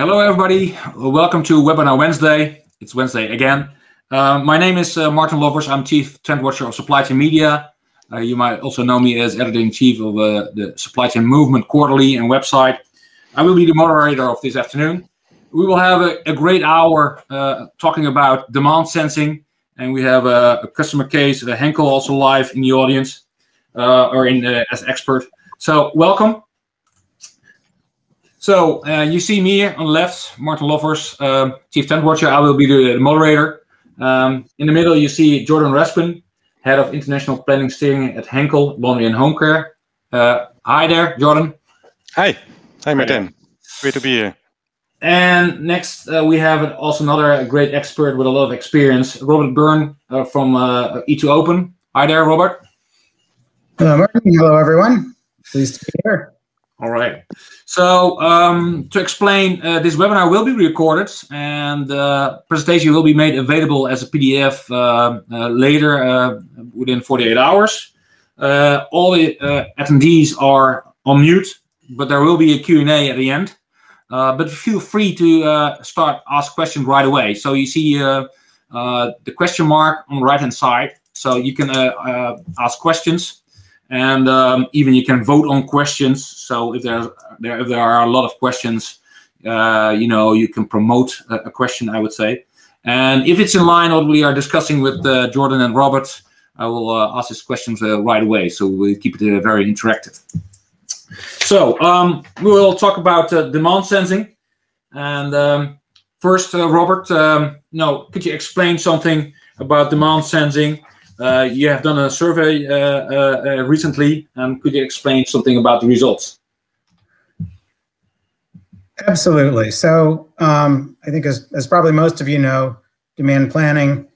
Hello, everybody. Welcome to Webinar Wednesday. It's Wednesday again. Uh, my name is uh, Martijn Lofvers. I'm Chief Trend Watcher of Supply Chain Media. Uh, you might also know me as Editor-in-Chief of uh, the Supply Chain Movement Quarterly and website. I will be the moderator of this afternoon. We will have a, a great hour uh, talking about demand sensing, and we have a, a customer case, Henkel also live in the audience, uh, or in as expert. So welcome. So uh, you see me on the left, Martijn Lofvers, uh, Chief Trend Watcher. I will be the, moderator. Um, in the middle, you see Jordan Raspin, Head of International Planning Steering at Henkel Laundry and Home Care. Uh, hi there, Jordan. Hi. Hi, Martin. Great to be here. And next, uh, we have also another great expert with a lot of experience, Robert Byrne uh, from uh, E2Open. Hi there, Robert. Hello, Martin. Hello, everyone. Pleased to be here. All right. So um, to explain, uh, this webinar will be recorded and the uh, presentation will be made available as a PDF uh, uh, later uh, within 48 hours. Uh, all the attendees are on mute, but there will be a Q&A at the end. but feel free to start ask questions right away. So you see the question mark on the right-hand side. So you can ask questions and um, even you can vote on questions. So if there's there if there are a lot of questions, uh, you know you can promote a, a, question. I would say, and if it's in line what we are discussing with uh, Jordan and Robert, I will uh, ask these questions uh, right away. So we keep it uh, very interactive. So um, we will talk about uh, demand sensing, and um, first, Robert, um, no, could you explain something about demand sensing? Uh, you have done a survey uh, uh, recently, and could you explain something about the results? Absolutely. So um, I think as, as probably most of you know, demand planning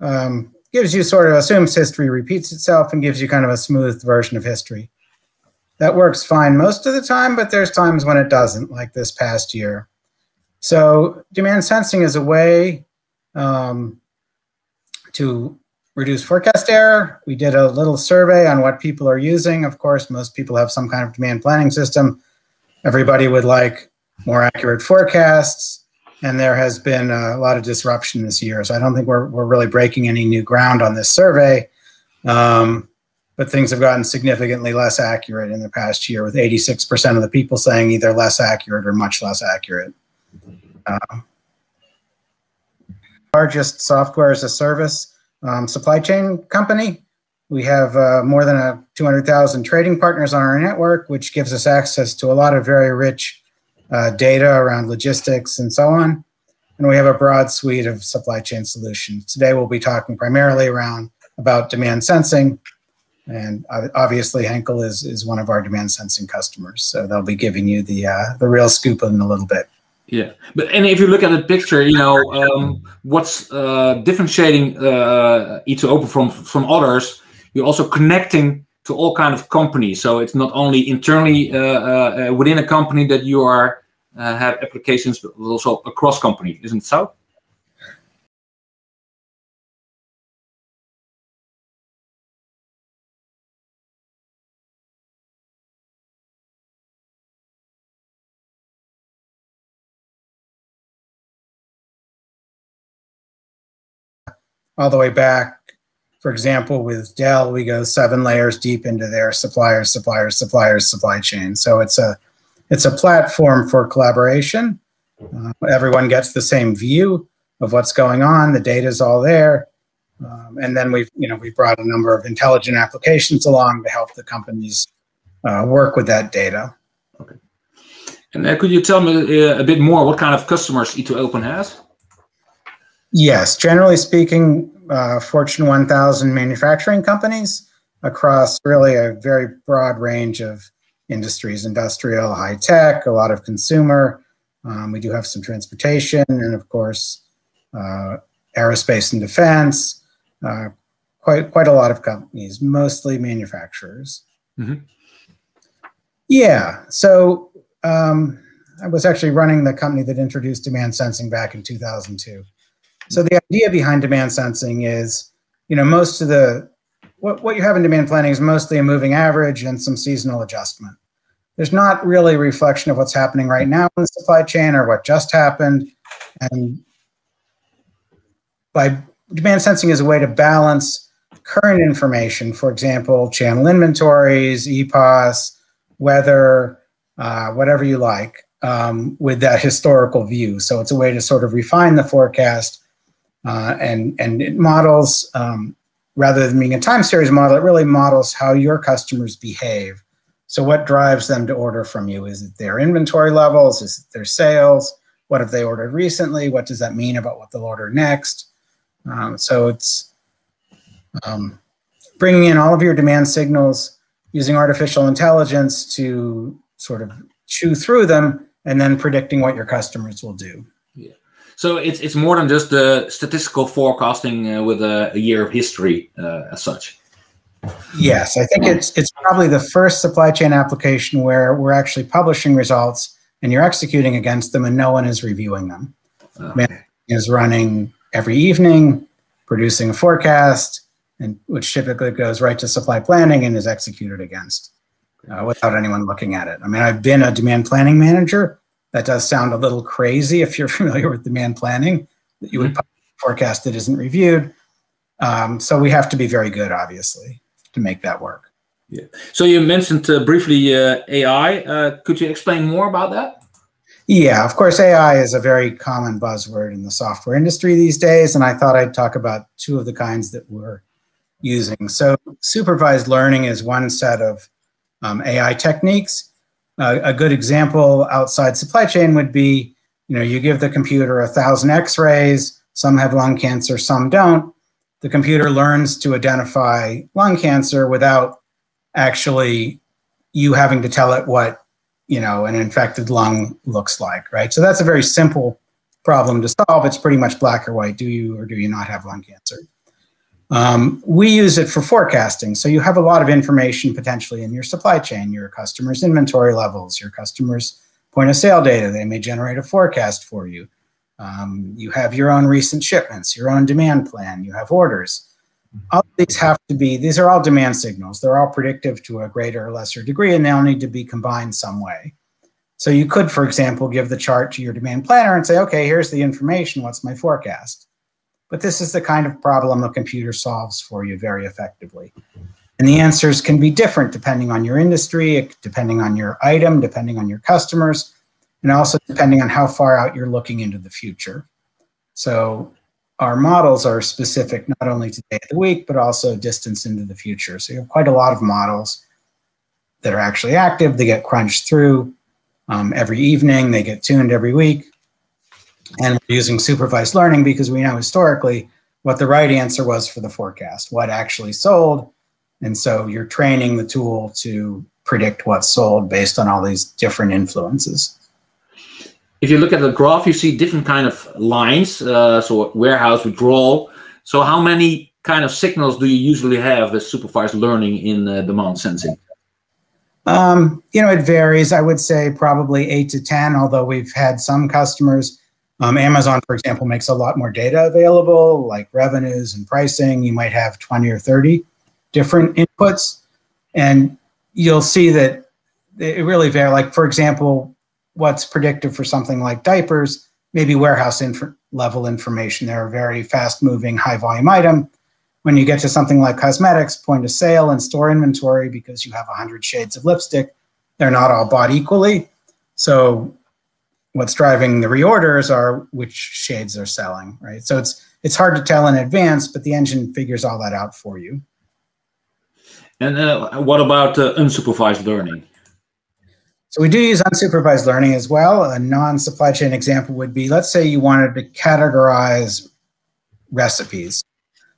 um, gives you sort of assumes history repeats itself and gives you kind of a smooth version of history. That works fine most of the time, but there's times when it doesn't, like this past year. So demand sensing is a way um, to reduce forecast error. We did a little survey on what people are using. Of course, most people have some kind of demand planning system. Everybody would like more accurate forecasts, and there has been a lot of disruption this year. So I don't think we're, we're really breaking any new ground on this survey. Um, but things have gotten significantly less accurate in the past year, with 86% of the people saying either less accurate or much less accurate. Uh, largest software as a service um, supply chain company. We have uh, more than a 200,000 trading partners on our network, which gives us access to a lot of very rich uh, data around logistics and so on. And we have a broad suite of supply chain solutions. Today, we'll be talking primarily around about demand sensing. And obviously, Henkel is, is one of our demand sensing customers. So they'll be giving you the, uh, the real scoop in a little bit. Yeah, but and if you look at the picture, you know um, what's uh, differentiating uh, E2Open from from others. You're also connecting to all kind of companies. So it's not only internally uh, uh, uh within a company that you are uh, have applications, but also across company. Isn't so? All the way back. For example, with Dell, we go seven layers deep into their suppliers, suppliers, suppliers, supply chain. So it's a it's a platform for collaboration. Uh, everyone gets the same view of what's going on. The data is all there, um, and then we've you know we brought a number of intelligent applications along to help the companies uh, work with that data. Okay. And uh, could you tell me uh, a bit more what kind of customers E2Open has? Yes, generally speaking, uh, Fortune 1000 manufacturing companies across really a very broad range of industries industrial, high tech, a lot of consumer. Um, we do have some transportation, and of course, uh, aerospace and defense. Uh, quite, quite a lot of companies, mostly manufacturers. Mm-hmm. Yeah, so um, I was actually running the company that introduced demand sensing back in 2002. So the idea behind demand sensing is, you know, most of the what, what you have in demand planning is mostly a moving average and some seasonal adjustment. there's not really a reflection of what's happening right now in the supply chain or what just happened. And by demand sensing is a way to balance current information, for example, channel inventories, EPOS, weather, uh, whatever you like, um, with that historical view. So it's a way to sort of refine the forecast uh, and, and it models, um, rather than being a time series model, it really models how your customers behave. So what drives them to order from you? Is it their inventory levels? Is it their sales? What have they ordered recently? What does that mean about what they'll order next? Um, so it's um, bringing in all of your demand signals using artificial intelligence to sort of chew through them and then predicting what your customers will do. Yeah. So it's it's more than just the statistical forecasting uh, with a, a, year of history uh, as such. Yes, I think it's it's probably the first supply chain application where we're actually publishing results and you're executing against them and no one is reviewing them. Okay. is running every evening, producing a forecast, and which typically goes right to supply planning and is executed against uh, without anyone looking at it. I mean, I've been a demand planning manager. That does sound a little crazy if you're familiar with demand planning, that you would mm-hmm. forecast that isn't reviewed. Um, so we have to be very good, obviously, to make that work. Yeah. So you mentioned uh, briefly uh, AI. Uh, could you explain more about that? Yeah, of course, AI is a very common buzzword in the software industry these days, and I thought I'd talk about two of the kinds that we're using. So, supervised learning is one set of um, AI techniques. A good example outside supply chain would be, you know, you give the computer a thousand X-rays. Some have lung cancer, some don't. The computer learns to identify lung cancer without actually you having to tell it what you know, an infected lung looks like, right? So that's a very simple problem to solve. It's pretty much black or white. Do you or do you not have lung cancer? Um, we use it for forecasting. So you have a lot of information potentially in your supply chain, your customers' inventory levels, your customers' point of sale data. They may generate a forecast for you. Um, you have your own recent shipments, your own demand plan, you have orders. All of these have to be, these are all demand signals. They're all predictive to a greater or lesser degree, and they all need to be combined some way. So you could, for example, give the chart to your demand planner and say, okay, here's the information, what's my forecast? But this is the kind of problem a computer solves for you very effectively. And the answers can be different depending on your industry, depending on your item, depending on your customers, and also depending on how far out you're looking into the future. So our models are specific not only to day of the week, but also distance into the future. So you have quite a lot of models that are actually active. They get crunched through um, every evening. They get tuned every week. And we're using supervised learning because we know historically what the right answer was for the forecast, what actually sold. And so you're training the tool to predict what's sold based on all these different influences if you look at the graph, you see different kind of lines. Uh, so warehouse withdrawal. So how many kind of signals do you usually have with supervised learning in uh, demand sensing? Um, you know, it varies. I would say probably eight to 10, although we've had some customers. Um, Amazon, for example, makes a lot more data available, like revenues and pricing. You might have 20 or 30 different inputs. And you'll see that it really varies. Like, for example, what's predictive for something like diapers, maybe warehouse inf- level information. They're a very fast moving, high volume item. When you get to something like cosmetics, point of sale and store inventory, because you have 100 shades of lipstick, they're not all bought equally. So what's driving the reorders are which shades are selling, right? So it's it's hard to tell in advance, but the engine figures all that out for you. And uh, what about uh, unsupervised learning? So we do use unsupervised learning as well. A non-supply chain example would be, let's say you wanted to categorize recipes.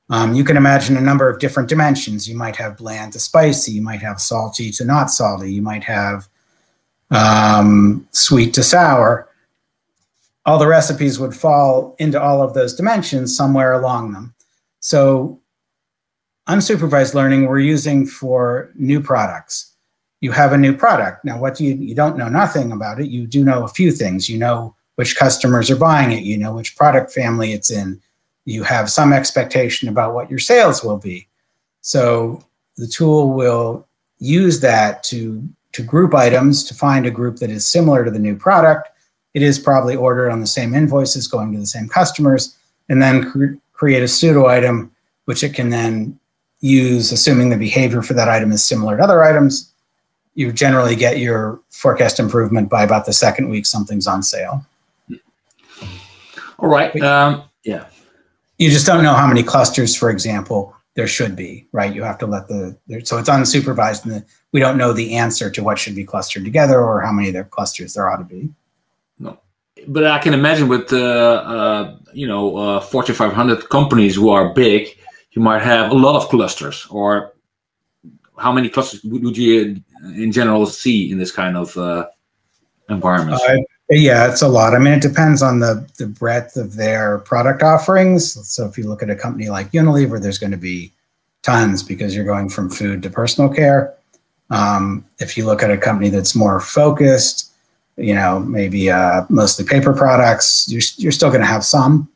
Um, you can imagine a number of different dimensions. You might have bland to spicy. You might have salty to not salty. You might have um, sweet to sour. All the recipes would fall into all of those dimensions somewhere along them. So unsupervised learning we're using for new products you have a new product. Now, what do you, you don't know nothing about it. You do know a few things. You know which customers are buying it. You know which product family it's in. You have some expectation about what your sales will be. So the tool will use that to to group items to find a group that is similar to the new product. It is probably ordered on the same invoices going to the same customers, and then cre- create a pseudo item, which it can then use, assuming the behavior for that item is similar to other items. You generally get your forecast improvement by about the second week something's on sale. All right. Um, yeah. You just don't know how many clusters, for example, there should be, right? You have to let the, so it's unsupervised and the, we don't know the answer to what should be clustered together or how many there clusters there ought to be. No. But I can imagine with, uh, uh, you know, uh, Fortune 500 companies who are big, you might have a lot of clusters or how many clusters would you in general see in this kind of uh, environment? Yeah, it's a lot. I mean, it depends on the, the breadth of their product offerings. So if you look at a company like Unilever, there's going to be tons because you're going from food to personal care. Um, if you look at a company that's more focused, you know, maybe uh, mostly paper products, you're, you're still going to have some,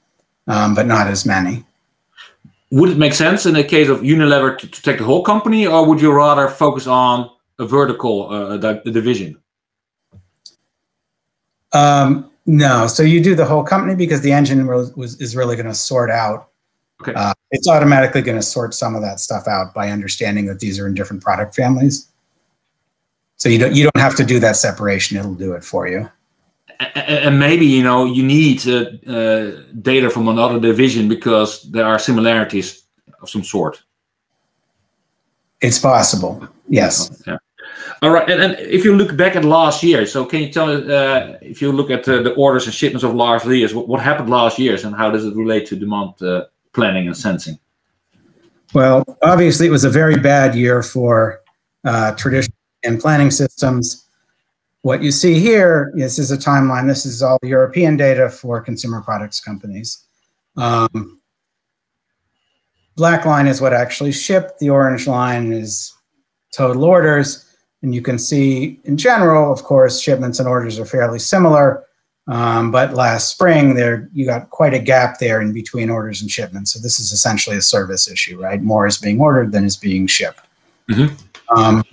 um, but not as many. Would it make sense in the case of Unilever to, to take the whole company, or would you rather focus on a vertical uh, division? Um, no, so you do the whole company because the engine was, was is really going to sort out. Okay. Uh, it's automatically going to sort some of that stuff out by understanding that these are in different product families. So you don't you don't have to do that separation; it'll do it for you. And maybe you know you need uh, uh, data from another division because there are similarities of some sort. It's possible. Yes. Yeah. All right, and, if you look back at last year, so can you tell uh, if you look at uh, the orders and shipments of last years, what, what, happened last years, and how does it relate to demand uh, planning and sensing? Well, obviously, it was a very bad year for uh, traditional and planning systems. What you see here, this is a timeline. This is all European data for consumer products companies. Um, black line is what actually shipped. The orange line is total orders. And you can see in general, of course, shipments and orders are fairly similar. Um, but last spring, there you got quite a gap there in between orders and shipments. So this is essentially a service issue, right? More is being ordered than is being shipped. Mm-hmm. Um,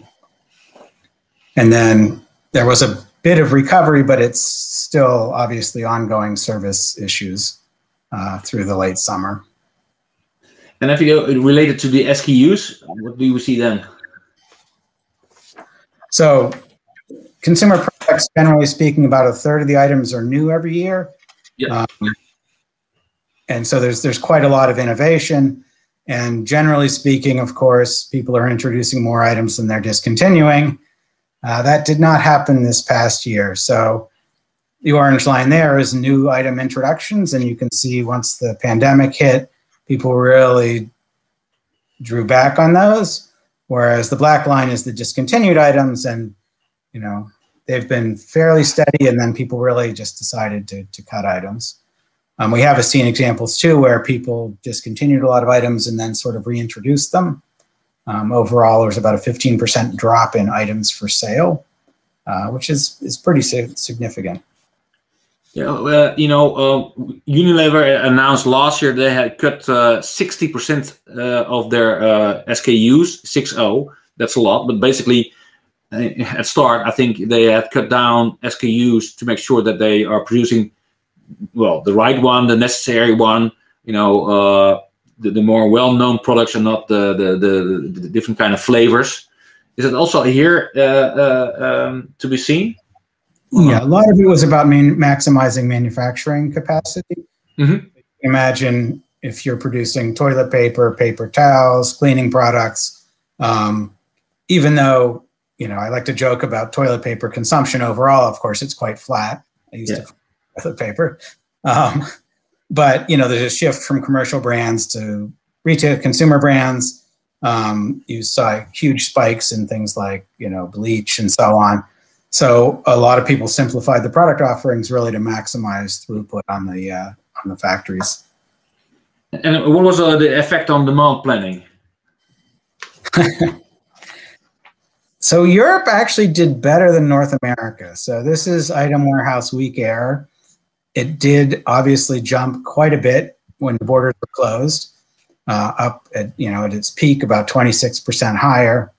and then there was a bit of recovery, but it's still obviously ongoing service issues uh, through the late summer. And if you go related to the SKUs, what do you see then? So consumer products, generally speaking, about a third of the items are new every year. Yeah. Um, and so there's there's quite a lot of innovation. And generally speaking, of course, people are introducing more items than they're discontinuing. Uh, that did not happen this past year. So the orange line there is new item introductions, and you can see once the pandemic hit, people really drew back on those. Whereas the black line is the discontinued items, and you know they've been fairly steady, and then people really just decided to, to cut items. Um, we have seen examples too where people discontinued a lot of items and then sort of reintroduced them. Um, overall, there's about a 15% drop in items for sale, uh, which is is pretty significant. Yeah, uh, you know, uh, Unilever announced last year they had cut uh, sixty percent uh, of their uh, SKUs, six zero. That's a lot, but basically, at start, I think they had cut down SKUs to make sure that they are producing, well, the right one, the necessary one. You know, the, the, more well-known products and not the the, the the, different kind of flavors. Is it also here um, to be seen? Yeah, a lot of it was about main, maximizing manufacturing capacity. Mm-hmm. Imagine if you're producing toilet paper, paper towels, cleaning products. Um, even though you know, I like to joke about toilet paper consumption overall. Of course, it's quite flat. I used yeah. to toilet paper, um, but you know, there's a shift from commercial brands to retail consumer brands. Um, you saw huge spikes in things like you know bleach and so on. So a lot of people simplified the product offerings really to maximize throughput on the uh, on the factories. And what was uh, the effect on demand planning? so Europe actually did better than North America. So this is item warehouse week error. It did obviously jump quite a bit when the borders were closed, uh, up at you know at its peak about 26% higher.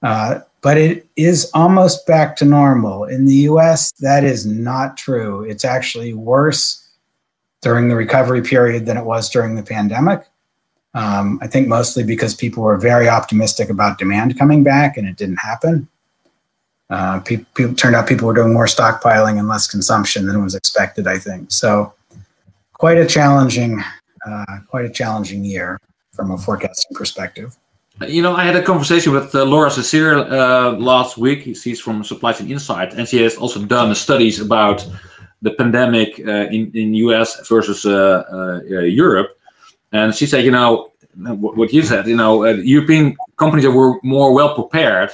Uh, but it is almost back to normal. In the US, that is not true. It's actually worse during the recovery period than it was during the pandemic. Um, I think mostly because people were very optimistic about demand coming back and it didn't happen. Uh, people, people turned out people were doing more stockpiling and less consumption than was expected. I think so. Quite a challenging, uh, quite a challenging year from a forecasting perspective. You know, I had a conversation with uh, Lora Cecere uh, last week. She's from Supply Chain Insight, and she has also done studies about the pandemic uh, in in US versus uh, uh, Europe. And she said, you know, what you said, you know, European companies were more well prepared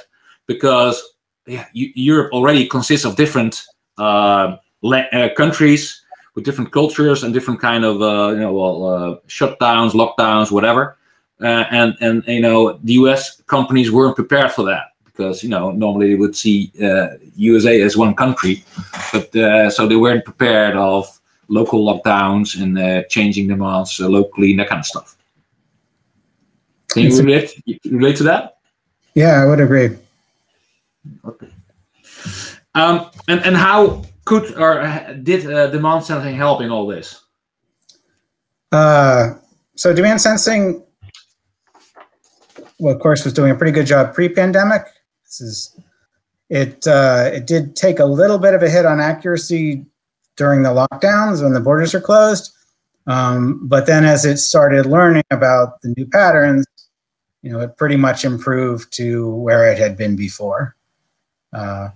because yeah, Europe already consists of different countries with different cultures and different kind of you know well, shutdowns, lockdowns, whatever uh, and and you know the U.S. companies weren't prepared for that because you know normally they would see uh, USA as one country, but uh, so they weren't prepared of local lockdowns and uh, changing demands uh, locally and that kind of stuff. Can you relate relate to that? Yeah, I would agree. Okay. Um, and and how could or did uh, demand sensing help in all this? so demand sensing well, of course, was doing a pretty good job pre-pandemic. This is it. Uh, it did take a little bit of a hit on accuracy during the lockdowns when the borders are closed, um, but then as it started learning about the new patterns, you know, it pretty much improved to where it had been before. Uh,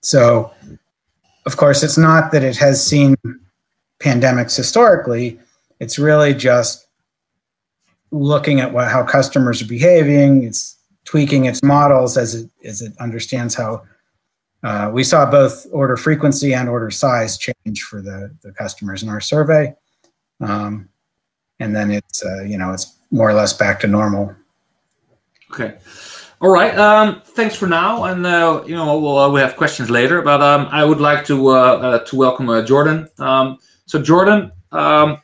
so, of course, it's not that it has seen pandemics historically. It's really just looking at what, how customers are behaving. It's tweaking its models as it as it understands how. Uh, we saw both order frequency and order size change for the, the customers in our survey, um, and then it's uh, you know it's more or less back to normal. Okay. All right. Um, thanks for now, and uh, you know we'll, uh, we have questions later. But um, I would like to uh, uh, to welcome Jordan. Um, so Jordan, um,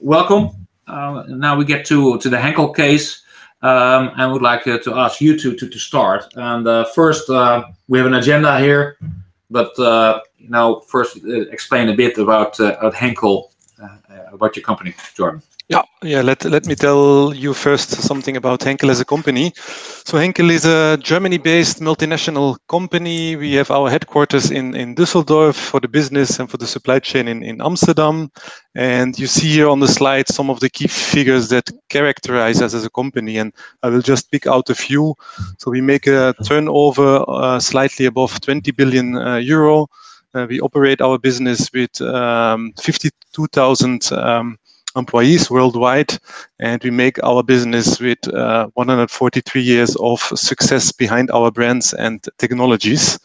welcome. Uh, now we get to to the Henkel case, um, and would like uh, to ask you to to, to start. And uh, first, uh, we have an agenda here, but you know, first explain a bit about about Henkel, about your company, Jordan. Yeah, yeah. Let let me tell you first something about Henkel as a company. So Henkel is a Germany-based multinational company. We have our headquarters in in Düsseldorf for the business and for the supply chain in in Amsterdam. And you see here on the slide some of the key figures that characterize us as a company. And I will just pick out a few. So we make a turnover uh, slightly above 20 billion uh, euro. Uh, we operate our business with um, 52,000 um, employees worldwide, and we make our business with uh, 143 years of success behind our brands and technologies.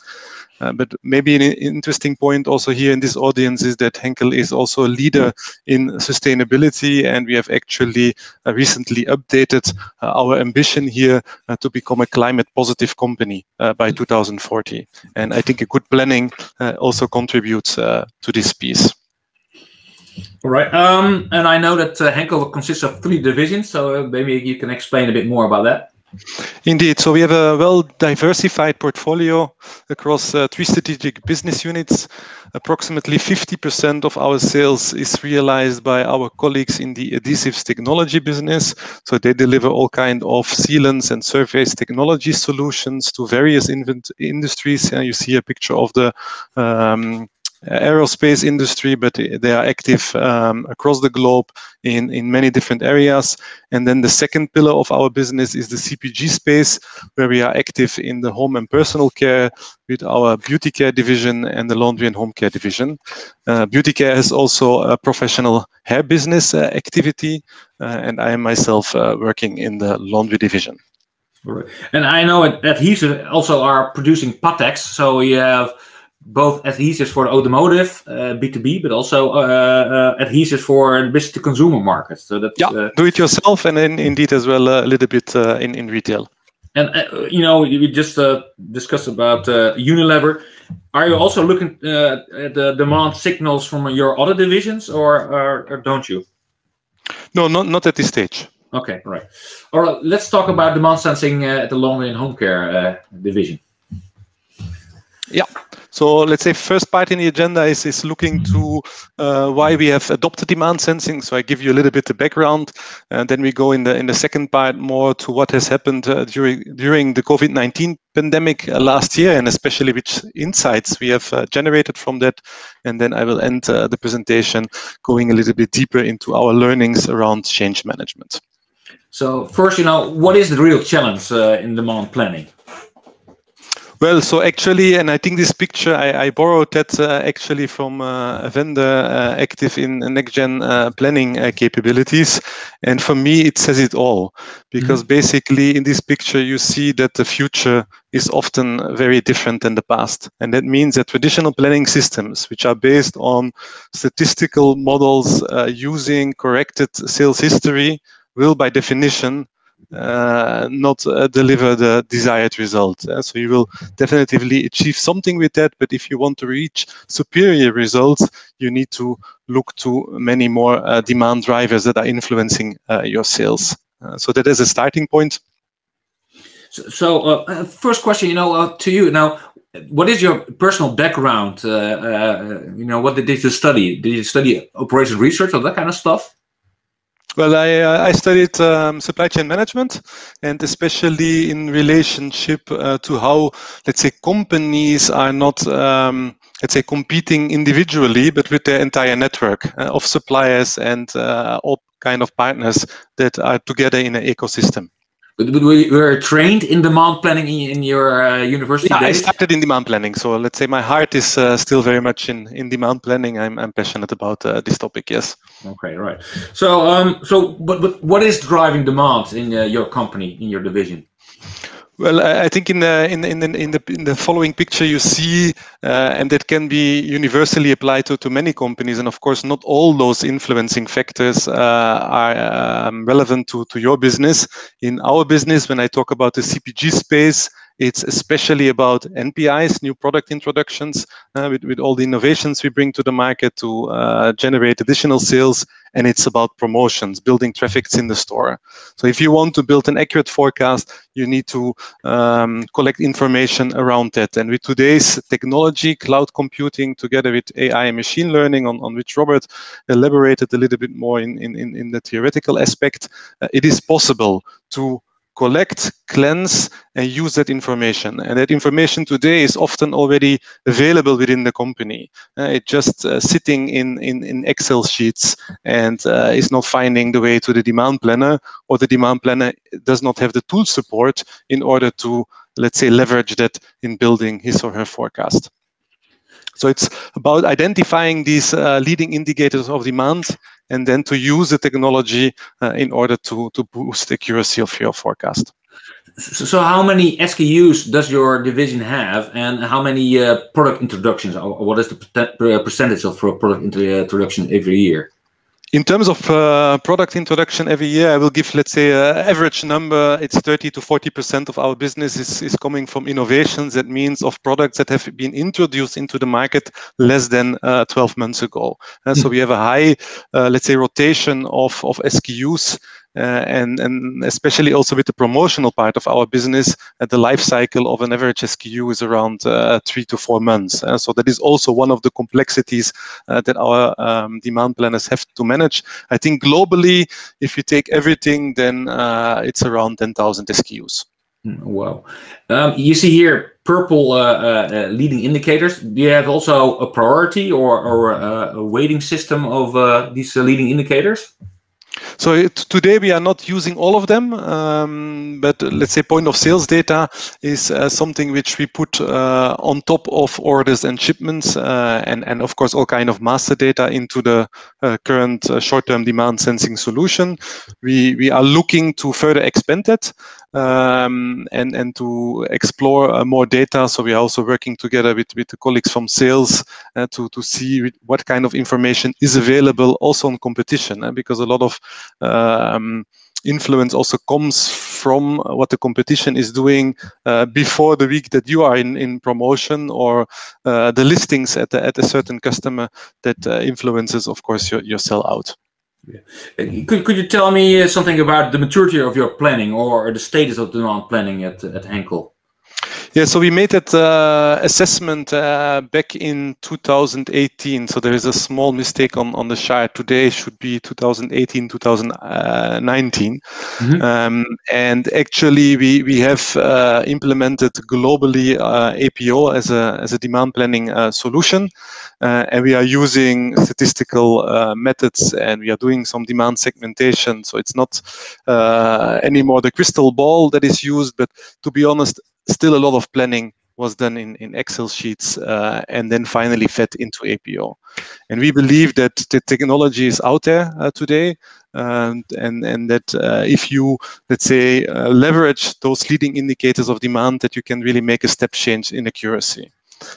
Uh, but maybe an interesting point also here in this audience is that Henkel is also a leader in sustainability, and we have actually uh, recently updated uh, our ambition here uh, to become a climate positive company uh, by 2040. And I think a good planning also contributes to this piece. All right. Um, and I know that uh, Henkel consists of three divisions, so uh, maybe you can explain a bit more about that. Indeed. So we have a well diversified portfolio across uh, three strategic business units. Approximately 50% of our sales is realized by our colleagues in the adhesives technology business. So they deliver all kind of sealants and surface technology solutions to various industries. And you see a picture of the um, aerospace industry, but they are active um, across the globe in, in many different areas. And then the second pillar of our business is the CPG space, where we are active in the home and personal care with our beauty care division and the laundry and home care division. Uh, beauty care has also a professional hair business uh, activity, uh, and I am myself uh, working in the laundry division. Right. And I know adhesive also are producing Pattex, so we have both adhesives for the automotive uh, B2B, but also uh, uh, adhesives for the business to consumer market. So that yeah, uh, do it yourself, and then indeed as well uh, a little bit uh, in in retail. And you know, we just discussed about Unilever. Are you also looking at the demand signals from your other divisions, or, or, or don't you? No, not not at this stage. Okay, right. All right. Let's talk about demand sensing at the laundry and home care division. Yeah. So let's say first part in the agenda is, is looking to uh, why we have adopted demand sensing. So I give you a little bit of background, and then we go in the in the second part more to what has happened uh, during during the COVID nineteen pandemic uh, last year, and especially which insights we have uh, generated from that. And then I will end uh, the presentation going a little bit deeper into our learnings around change management. So first, you know, what is the real challenge uh, in demand planning? Well, so actually, and I think this picture, I, I borrowed that uh, actually from uh, a vendor uh, active in next gen uh, planning uh, capabilities. And for me, it says it all because mm-hmm. basically in this picture, you see that the future is often very different than the past. And that means that traditional planning systems, which are based on statistical models uh, using corrected sales history, will by definition not uh, deliver the desired result. Uh, so you will definitely achieve something with that, but if you want to reach superior results, you need to look to many more uh, demand drivers that are influencing uh, your sales. Uh, so that is a starting point. So, so first question, you know, to you now. What is your personal background? you know, what did you study? Did you study operation research or that kind of stuff? Well, I, uh, I studied um, supply chain management and especially in relationship uh, to how, let's say, companies are not, um, let's say, competing individually, but with their entire network uh, of suppliers and uh, all kind of partners that are together in an ecosystem. But we were trained in demand planning in, in your uh, university yeah, days? I started in demand planning. So let's say my heart is uh, still very much in, in demand planning. I'm, I'm passionate about uh, this topic, yes. Okay, right. So, um, so but, but what is driving demand in uh, your company, in your division? Well, I think in the in in the in the, in the following picture you see, uh, and that can be universally applied to, to many companies, and of course not all those influencing factors uh, are um, relevant to to your business. In our business, when I talk about the CPG space, it's especially about NPIs, new product introductions, uh, with, with all the innovations we bring to the market to uh, generate additional sales. And it's about promotions, building traffics in the store. So if you want to build an accurate forecast, you need to um, collect information around that. And with today's technology, cloud computing, together with AI and machine learning, on, on which Robert elaborated a little bit more in, in, in the theoretical aspect, uh, it is possible to collect, cleanse, and use that information. And that information today is often already available within the company. Uh, it's just uh, sitting in, in, in, Excel sheets and uh, is not finding the way to the demand planner, or the demand planner does not have the tool support in order to, let's say, leverage that in building his or her forecast. So it's about identifying these uh, leading indicators of demand and then to use the technology uh, in order to, to boost the accuracy of your forecast. So, how many SKUs does your division have, and how many uh, product introductions? What is the percentage of product introduction every year? In terms of uh, product introduction every year, I will give, let's say, an average number. It's 30 to 40% of our business is, is coming from innovations. That means of products that have been introduced into the market less than uh, 12 months ago. And so hmm. we have a high, uh, let's say, rotation of, of SKUs uh, and, and especially also with the promotional part of our business, uh, the life cycle of an average SKU is around uh, three to four months. Uh, so that is also one of the complexities uh, that our um, demand planners have to manage. I think globally, if you take everything, then uh, it's around 10,000 SKUs. Hmm, wow. Um, you see here purple leading indicators. Do you have also a priority or, or a weighting system of these leading indicators? So it, today we are not using all of them, um, but let's say point of sales data is uh, something which we put uh, on top of orders and shipments, uh, and and of course all kind of master data into the uh, current uh, short-term demand sensing solution. We we are looking to further expand that um, and and to explore uh, more data. So we are also working together with with the colleagues from sales uh, to to see what kind of information is available also on competition, uh, because a lot of um, influence also comes from what the competition is doing uh, before the week that you are in, in promotion or uh, the listings at, the, at a certain customer that uh, influences, of course, your, your sell out. Yeah. Uh, could, could you tell me uh, something about the maturity of your planning or the status of demand planning at, at Henkel? Yeah, so we made that uh, assessment uh, back in 2018. So there is a small mistake on, on the chart. Today should be 2018, 2019. Mm-hmm. Um, and actually, we, we have uh, implemented globally uh, APO as a, as a demand planning uh, solution. Uh, and we are using statistical methods and we are doing some demand segmentation. So it's not anymore the crystal ball that is used, but to be honest, still a lot of planning was done in, in Excel sheets uh, and then finally fed into APO. And we believe that the technology is out there uh, today and, and, and that uh, if you, let's say, uh, leverage those leading indicators of demand, that you can really make a step change in accuracy.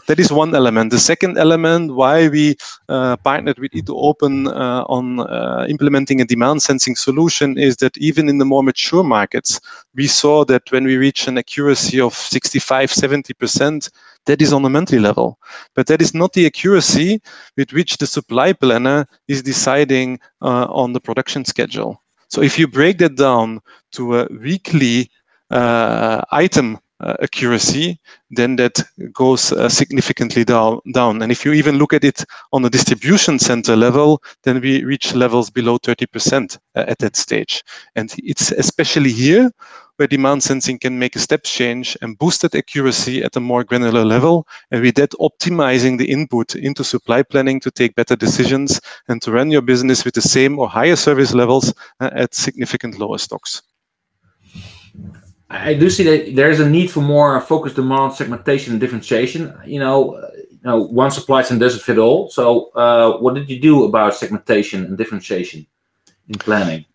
That is one element. The second element, why we uh, partnered with E2Open uh, on uh, implementing a demand sensing solution, is that even in the more mature markets, we saw that when we reach an accuracy of 65, 70%, that is on a monthly level. But that is not the accuracy with which the supply planner is deciding uh, on the production schedule. So if you break that down to a weekly uh, item accuracy, then that goes uh, significantly down, down. And if you even look at it on the distribution center level, then we reach levels below 30% uh, at that stage. And it's especially here where demand sensing can make a step change and boost that accuracy at a more granular level. And with that, optimizing the input into supply planning to take better decisions and to run your business with the same or higher service levels uh, at significant lower stocks. I do see that there is a need for more focused demand segmentation and differentiation. You know, you know, one supply chain doesn't fit all. So, uh, what did you do about segmentation and differentiation in planning?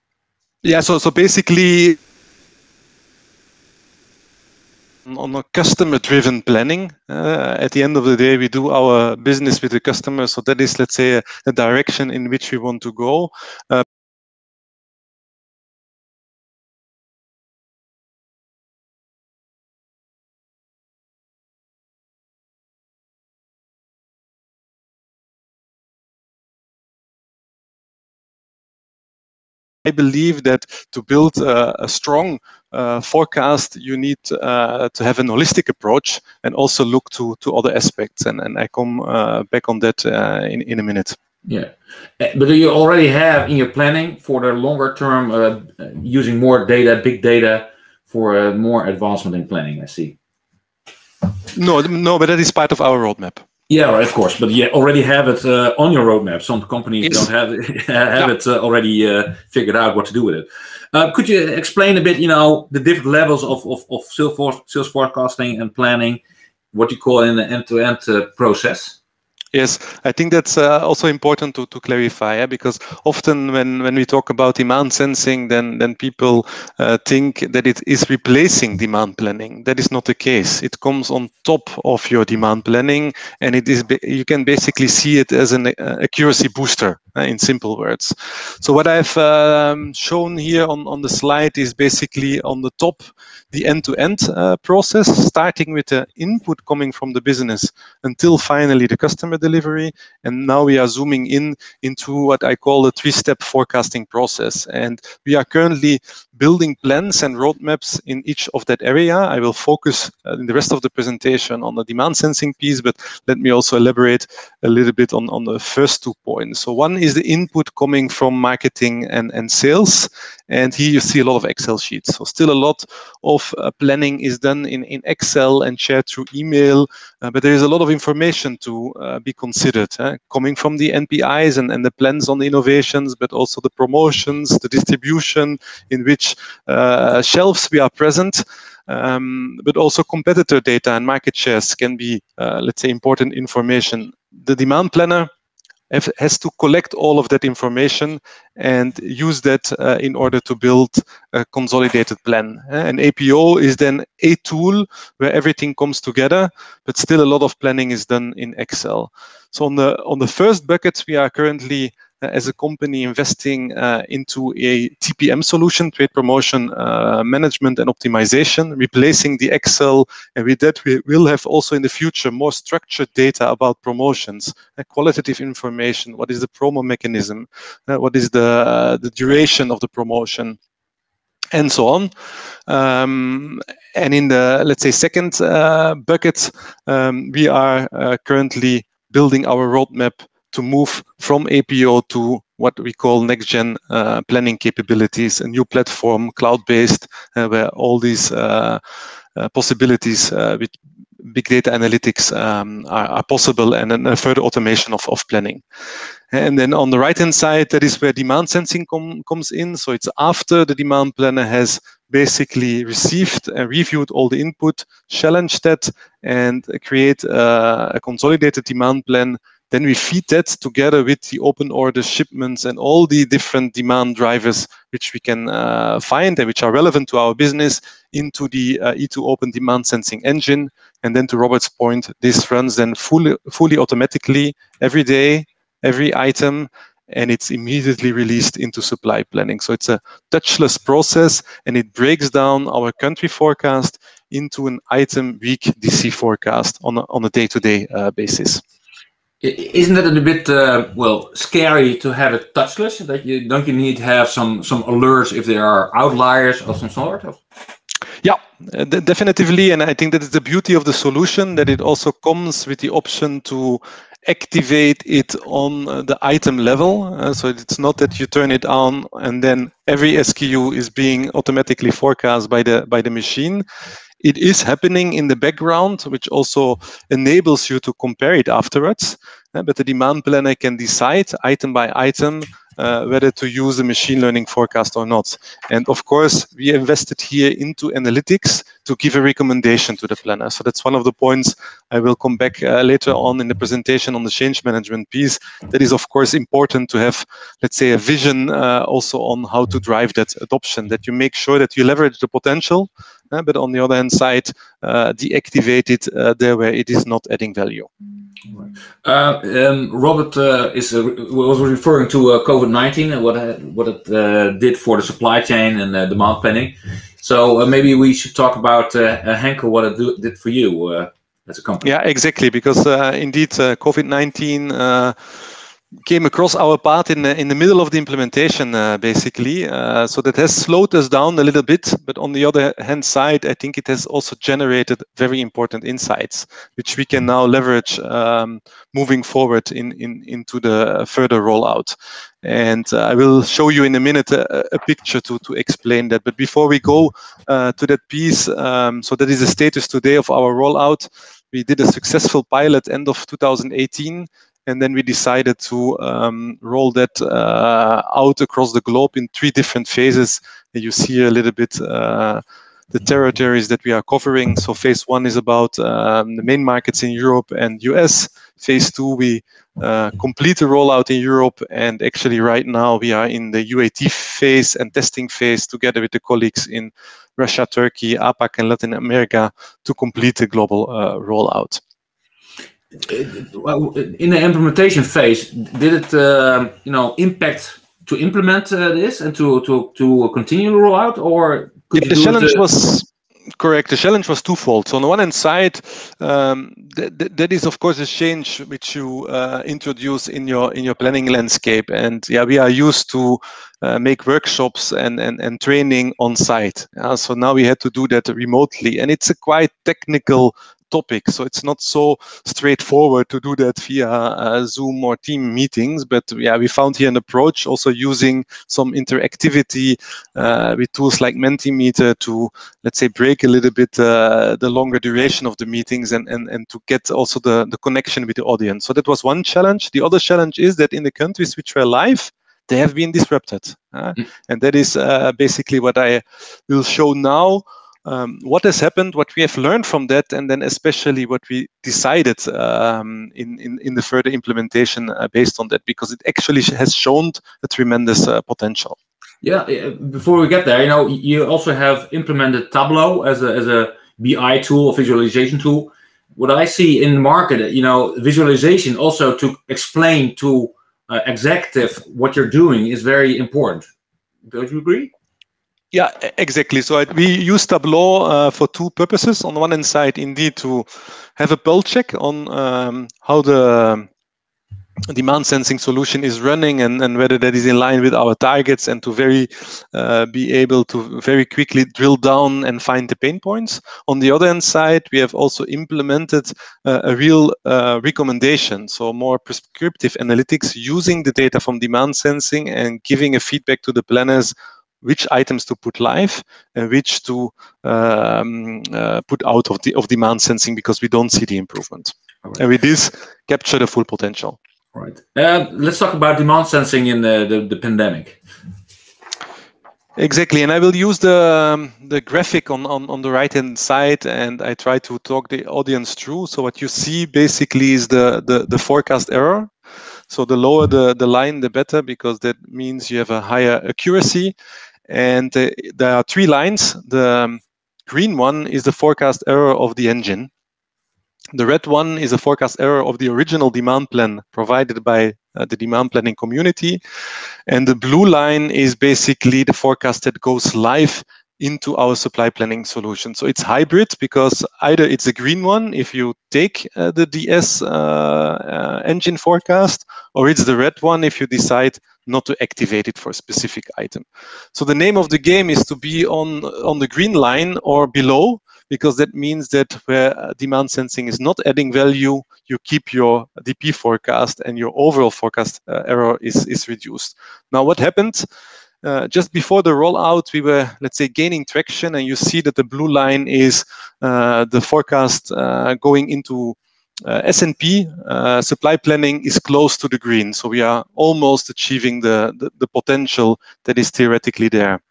Yeah, so so basically, on a customer-driven planning, uh, at the end of the day, we do our business with the customer. So that is, let's say, a direction in which we want to go. Uh, I believe that to build a, a strong uh, forecast, you need uh, to have an holistic approach and also look to, to other aspects. And, and I come uh, back on that uh, in, in a minute. Yeah, eh, but do you already have in your planning for the longer term uh, using more data, big data, for uh, more advancement in planning? I see. No, no, but that is part of our roadmap. Yeah, right, of course, but you already have it uh, on your roadmap. Some companies yes. don't have it, have yeah. it uh, already uh, figured out what to do with it. Uh, could you explain a bit, you know, the different levels of, of, of sales, sales forecasting and planning, what you call in the end-to-end uh, process? Yes, I think that's uh, also important to, to clarify yeah? because often when, when we talk about demand sensing, then then people uh, think that it is replacing demand planning. That is not the case. It comes on top of your demand planning, and it is you can basically see it as an uh, accuracy booster uh, in simple words. So what I've um, shown here on, on the slide is basically on the top the end-to-end -end, uh, process, starting with the input coming from the business until finally the customer delivery. And now we are zooming in into what I call the three-step forecasting process. And we are currently building plans and roadmaps in each of that area. I will focus uh, in the rest of the presentation on the demand sensing piece, but let me also elaborate a little bit on, on the first two points. So one is the input coming from marketing and, and sales. And here you see a lot of Excel sheets. So still a lot of uh, planning is done in, in Excel and shared through email, uh, but there is a lot of information to uh, be considered eh? coming from the NPIs and, and the plans on the innovations, but also the promotions, the distribution in which uh, shelves we are present. Um, but also competitor data and market shares can be, uh, let's say, important information. The demand planner has to collect all of that information and use that uh, in order to build a consolidated plan. And APO is then a tool where everything comes together, but still a lot of planning is done in Excel. So on the on the first bucket, we are currently uh, as a company investing uh, into a TPM solution, trade promotion uh, management and optimization, replacing the Excel. And with that, we will have also in the future more structured data about promotions, qualitative information. What is the promo mechanism? what is the the duration of the promotion? and so on. Um, and in the let's say second uh, bucket, um, we are uh, currently building our roadmap to move from APO to what we call next gen uh, planning capabilities, a new platform, cloud based, uh, where all these uh, uh, possibilities with big data analytics um, are, are, possible and then a further automation of, of planning. And then on the right hand side, that is where demand sensing com comes in. So it's after the demand planner has basically received and reviewed all the input, challenged that, and create uh, a consolidated demand plan then we feed that together with the open order shipments and all the different demand drivers which we can uh, find and which are relevant to our business into the uh, E2 Open Demand Sensing engine. And then to Robert's point, this runs then fully, fully automatically every day, every item, and it's immediately released into supply planning. So it's a touchless process and it breaks down our country forecast into an item week DC forecast on a, on a day-to-day -day, uh, basis. Isn't it a bit uh, well scary to have it touchless? That you don't you need to have some some alerts if there are outliers of some sort of? Yeah, definitely, and I think that is the beauty of the solution that it also comes with the option to activate it on uh, the item level. Uh, so it's not that you turn it on and then every SKU is being automatically forecast by the by the machine it is happening in the background, which also enables you to compare it afterwards. Uh, but the demand planner can decide item by item uh, whether to use a machine learning forecast or not. And of course, we invested here into analytics to give a recommendation to the planner. So that's one of the points I will come back uh, later on in the presentation on the change management piece. That is, of course, important to have, let's say, a vision uh, also on how to drive that adoption, that you make sure that you leverage the potential, uh, but on the other hand side, uh, deactivate it uh, there where it is not adding value. Uh, um, Robert uh, is uh, was referring to COVID nineteen and what what it did for the supply chain and demand planning. So maybe we should talk about Henkel, what it do, did for you as a company. Yeah, exactly, because indeed COVID nineteen came across our path in the, in the middle of the implementation, uh, basically. Uh, so that has slowed us down a little bit. But on the other hand side, I think it has also generated very important insights, which we can now leverage um, moving forward in, in, into the further rollout. And uh, I will show you in a minute a, a, picture to, to explain that. But before we go uh, to that piece, um, so that is the status today of our rollout. We did a successful pilot end of 2018 and then we decided to um, roll that uh, out across the globe in three different phases. And you see a little bit uh, the territories that we are covering. So phase one is about um, the main markets in Europe and US. Phase two, we uh, complete the rollout in Europe, and actually right now we are in the UAT phase and testing phase together with the colleagues in Russia, Turkey, APAC, and Latin America to complete the global uh, rollout in the implementation phase, did it uh, you know impact to implement uh, this and to to to continue the rollout, or could yeah, the challenge it, was correct. The challenge was twofold. So on the one hand side, um, th th that is of course a change which you uh, introduce in your in your planning landscape, and yeah, we are used to uh, make workshops and, and, and training on site. Uh, so now we had to do that remotely, and it's a quite technical topic. So it's not so straightforward to do that via uh, Zoom or team meetings. But yeah, we found here an approach also using some interactivity uh, with tools like Mentimeter to, let's say, break a little bit uh, the longer duration of the meetings and, and, and to get also the, the connection with the audience. So that was one challenge. The other challenge is that in the countries which were live, they have been disrupted. Uh, mm. And that is uh, basically what I will show now um, what has happened, what we have learned from that, and then especially what we decided um, in, in, in the further implementation uh, based on that, because it actually has shown a tremendous uh, potential. Yeah, before we get there, you know, you also have implemented Tableau as a, as a BI tool, a visualization tool. What I see in the market, you know, visualization also to explain to uh, executive what you're doing is very important. Don't you agree? Yeah, exactly. So we use Tableau uh, for two purposes. On the one hand side, indeed, to have a pulse check on um, how the demand sensing solution is running and, and whether that is in line with our targets and to very uh, be able to very quickly drill down and find the pain points. On the other hand side, we have also implemented uh, a real uh, recommendation, so more prescriptive analytics using the data from demand sensing and giving a feedback to the planners which items to put live and which to um, uh, put out of the of demand sensing because we don't see the improvement. Right. And with this, capture the full potential. Right. Uh, let's talk about demand sensing in the, the, the, pandemic. Exactly, and I will use the um, the graphic on, on, on the right hand side, and I try to talk the audience through. So what you see basically is the the, the forecast error. So the lower the, the line, the better, because that means you have a higher accuracy. And uh, there are three lines. The um, green one is the forecast error of the engine. The red one is a forecast error of the original demand plan provided by uh, the demand planning community. And the blue line is basically the forecast that goes live into our supply planning solution. So it's hybrid because either it's a green one if you take uh, the DS uh, uh, engine forecast, or it's the red one if you decide not to activate it for a specific item. So the name of the game is to be on on the green line or below because that means that where uh, demand sensing is not adding value, you keep your DP forecast and your overall forecast uh, error is, is reduced. Now, what happened? Uh, just before the rollout, we were, let's say, gaining traction, and you see that the blue line is uh, the forecast uh, going into uh, SNP. Uh, supply planning is close to the green, so we are almost achieving the, the, the potential that is theoretically there.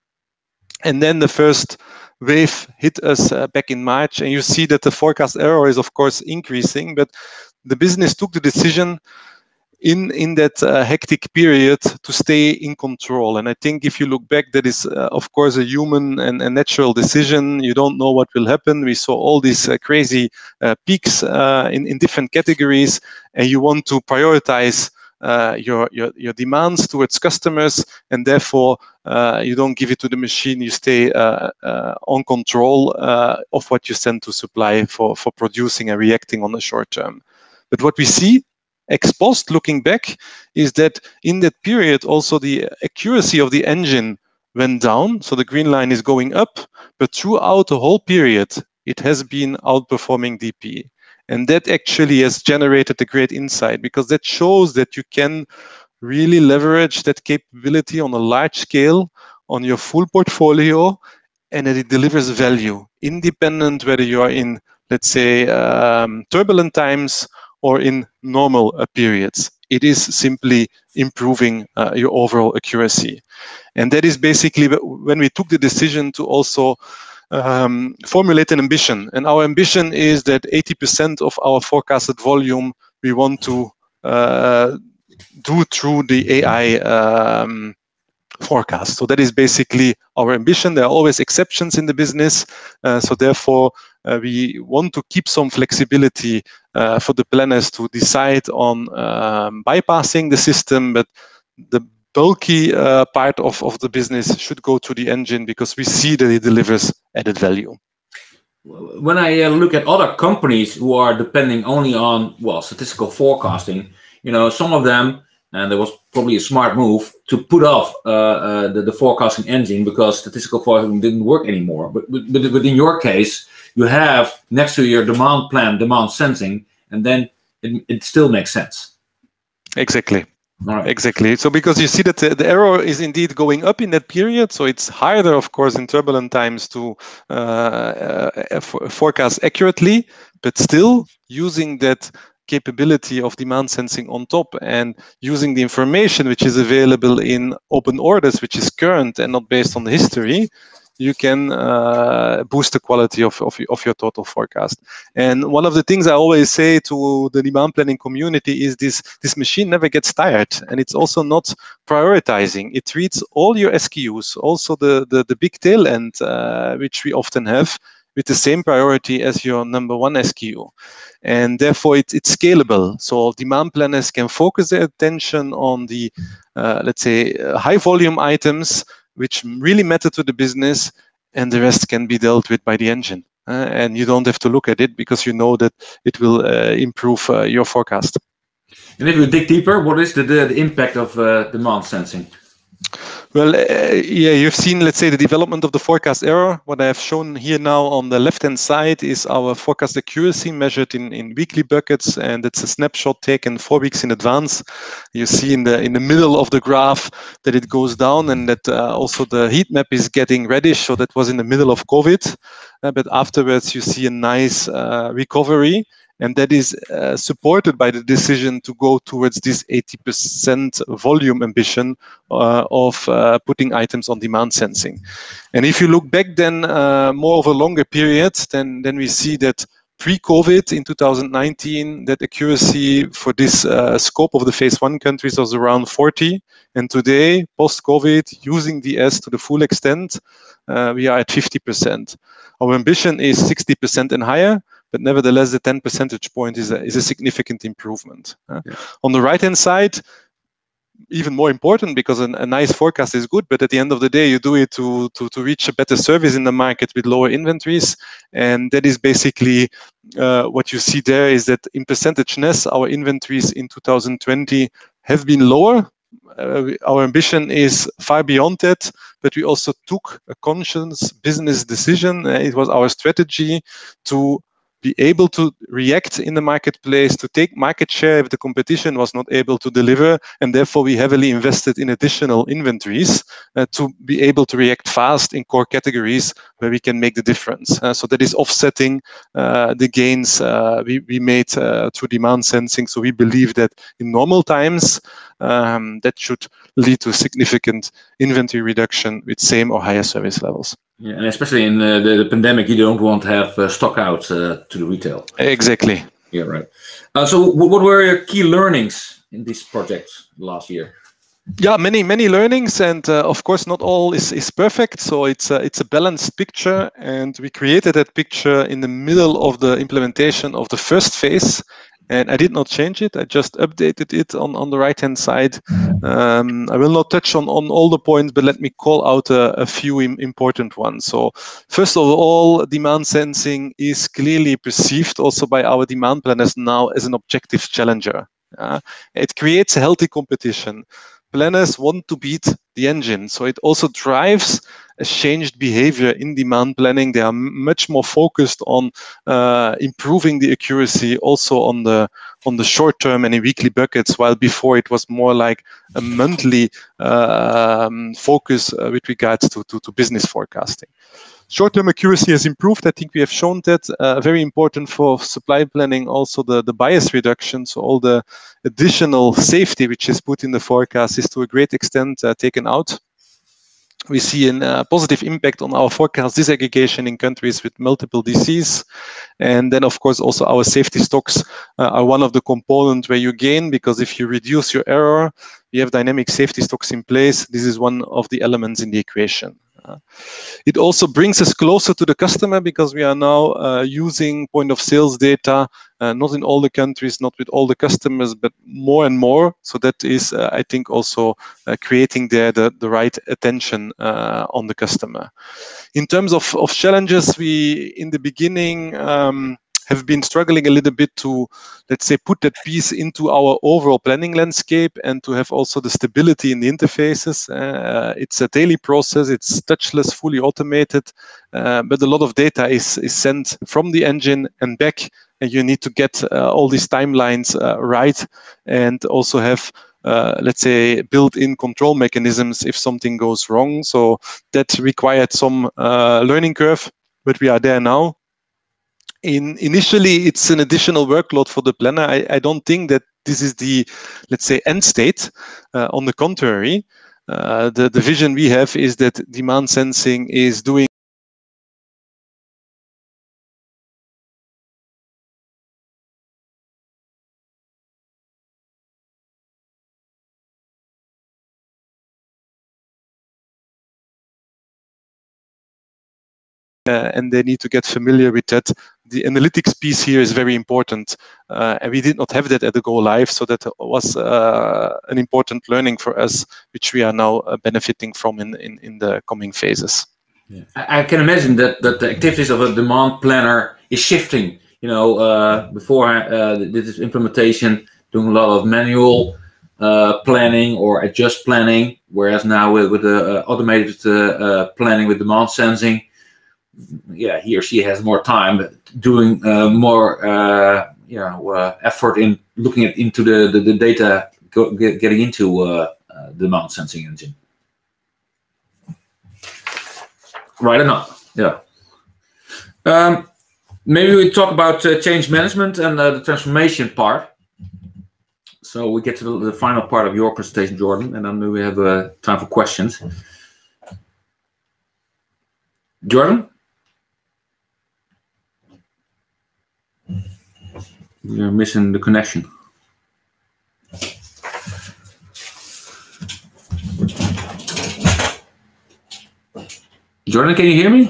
And then the first wave hit us back in March, and you see that the forecast error is, of course, increasing. But the business took the decision in in that uh, hectic period to stay in control. And I think if you look back, that is, uh, of course, a human and a natural decision. You don't know what will happen. We saw all these uh, crazy uh, peaks uh, in in different categories, and you want to prioritize uh, your, your, your demands towards customers, and therefore you don't give it to the machine. You stay on control of what you send to supply for, for producing and reacting on the short term. But what we see ex post looking back is that in that period also the accuracy of the engine went down. So the green line is going up, but throughout the whole period, it has been outperforming DP. And that actually has generated a great insight because that shows that you can really leverage that capability on a large scale on your full portfolio and that it delivers value independent whether you are in let's say um, turbulent times or in normal uh, periods it is simply improving uh, your overall accuracy and that is basically when we took the decision to also um, formulate an ambition. And our ambition is that 80% of our forecasted volume we want to uh, do through the AI um, forecast. So that is basically our ambition. There are always exceptions in the business. Uh, so therefore, uh, we want to keep some flexibility uh, for the planners to decide on um, bypassing the system. But the bulky uh, part of, of the business should go to the engine because we see that it delivers added value. When I uh, look at other companies who are depending only on well statistical forecasting, you know, some of them, and there was probably a smart move to put off uh, uh the, the, forecasting engine because statistical forecasting didn't work anymore. But, but, but in your case, you have next to your demand plan, demand sensing, and then it, it still makes sense. Exactly. Right. Exactly. So because you see that the, the, error is indeed going up in that period, so it's harder, of course, in turbulent times to uh, uh, forecast accurately, but still using that capability of demand sensing on top and using the information which is available in open orders, which is current and not based on the history, you can uh, boost the quality of, of, of, your total forecast. And one of the things I always say to the demand planning community is this, this machine never gets tired and it's also not prioritizing. It treats all your SKUs, also the, the, the big tail end, uh, which we often have, with the same priority as your number one SKU. And therefore, it, it's scalable. So demand planners can focus their attention on the, uh, let's say, uh, high volume items which really matter to the business, and the rest can be dealt with by the engine. Uh, and you don't have to look at it because you know that it will uh, improve uh, your forecast. And if we dig deeper, what is the, the, the impact of uh, demand sensing? Well, uh, yeah, you've seen, let's say, the development of the forecast error. What I have shown here now on the left-hand side is our forecast accuracy measured in, in weekly buckets, and it's a snapshot taken four weeks in advance. You see in the in the middle of the graph that it goes down, and that uh, also the heat map is getting reddish. So that was in the middle of COVID, uh, but afterwards you see a nice uh, recovery and that is uh, supported by the decision to go towards this 80% volume ambition uh, of uh, putting items on demand sensing. And if you look back then uh, more of a longer period, then, then we see that pre-COVID in 2019, that accuracy for this uh, scope of the phase one countries was around 40. And today, post-COVID, using DS to the full extent, uh, we are at 50%. Our ambition is 60% and higher but nevertheless, the 10 percentage point is a, is a significant improvement. Yeah. On the right hand side, even more important because a, a, nice forecast is good, but at the end of the day, you do it to, to, to reach a better service in the market with lower inventories. And that is basically uh, what you see there is that in percentage percentageness, our inventories in 2020 have been lower. Uh, our ambition is far beyond that, but we also took a conscious business decision. Uh, it was our strategy to be able to react in the marketplace, to take market share if the competition was not able to deliver. And therefore, we heavily invested in additional inventories uh, to be able to react fast in core categories where we can make the difference. Uh, so that is offsetting uh, the gains uh, we, we made uh, through demand sensing. So we believe that in normal times, um, that should lead to significant inventory reduction with same or higher service levels. Yeah, and especially in uh, the, the, pandemic, you don't want to have uh, stock out uh, to the retail. Exactly. Yeah, right. Uh, so, what were your key learnings in this project last year? Yeah, many many learnings, and uh, of course, not all is, is perfect. So it's a, it's a balanced picture, and we created that picture in the middle of the implementation of the first phase, and I did not change it. I just updated it on, on the right hand side. Um, I will not touch on, on all the points, but let me call out a, a few Im important ones. So, first of all, demand sensing is clearly perceived also by our demand planners now as an objective challenger. Uh, it creates a healthy competition. Planners want to beat the engine, so it also drives a changed behavior in demand planning. They are much more focused on uh, improving the accuracy also on the on the short term and in weekly buckets, while before it was more like a monthly um, focus uh, with regards to, to, to business forecasting. Short-term accuracy has improved. I think we have shown that. Uh, very important for supply planning, also the, the bias reduction. So all the additional safety which is put in the forecast is to a great extent uh, taken out we see a uh, positive impact on our forecast disaggregation in countries with multiple DCs. And then, of course, also our safety stocks uh, are one of the components where you gain because if you reduce your error, you have dynamic safety stocks in place. This is one of the elements in the equation. It also brings us closer to the customer because we are now uh, using point of sales data, uh, not in all the countries, not with all the customers, but more and more. So that is, uh, I think, also uh, creating there the, the right attention uh, on the customer. In terms of, of challenges, we in the beginning. Um, have been struggling a little bit to, let's say, put that piece into our overall planning landscape and to have also the stability in the interfaces. Uh, it's a daily process, it's touchless, fully automated, uh, but a lot of data is, is sent from the engine and back. And you need to get uh, all these timelines uh, right and also have uh, let's say built-in control mechanisms if something goes wrong so that required some uh, learning curve but we are there now in initially it's an additional workload for the planner. I, I don't think that this is the let's say end state. Uh, on the contrary, uh, the the vision we have is that demand sensing is doing uh, and they need to get familiar with that. The analytics piece here is very important, uh, and we did not have that at the go live, so that was uh, an important learning for us, which we are now uh, benefiting from in, in, in the coming phases. Yeah. I, can imagine that, that the activities of a demand planner is shifting. You know, uh, before uh, this implementation, doing a lot of manual uh, planning or adjust planning, whereas now with, with the uh, automated uh, planning with demand sensing, yeah, he or she has more time doing uh, more, you know, effort in looking at into the the, the data go, get, getting into demand sensing engine. Right or not? Yeah. Um, maybe we talk about uh, change management and uh, the transformation part. So we get to the, the, final part of your presentation, Jordan, and then we have uh, time for questions. Jordan? You're missing the connection. Jordan, can you hear me?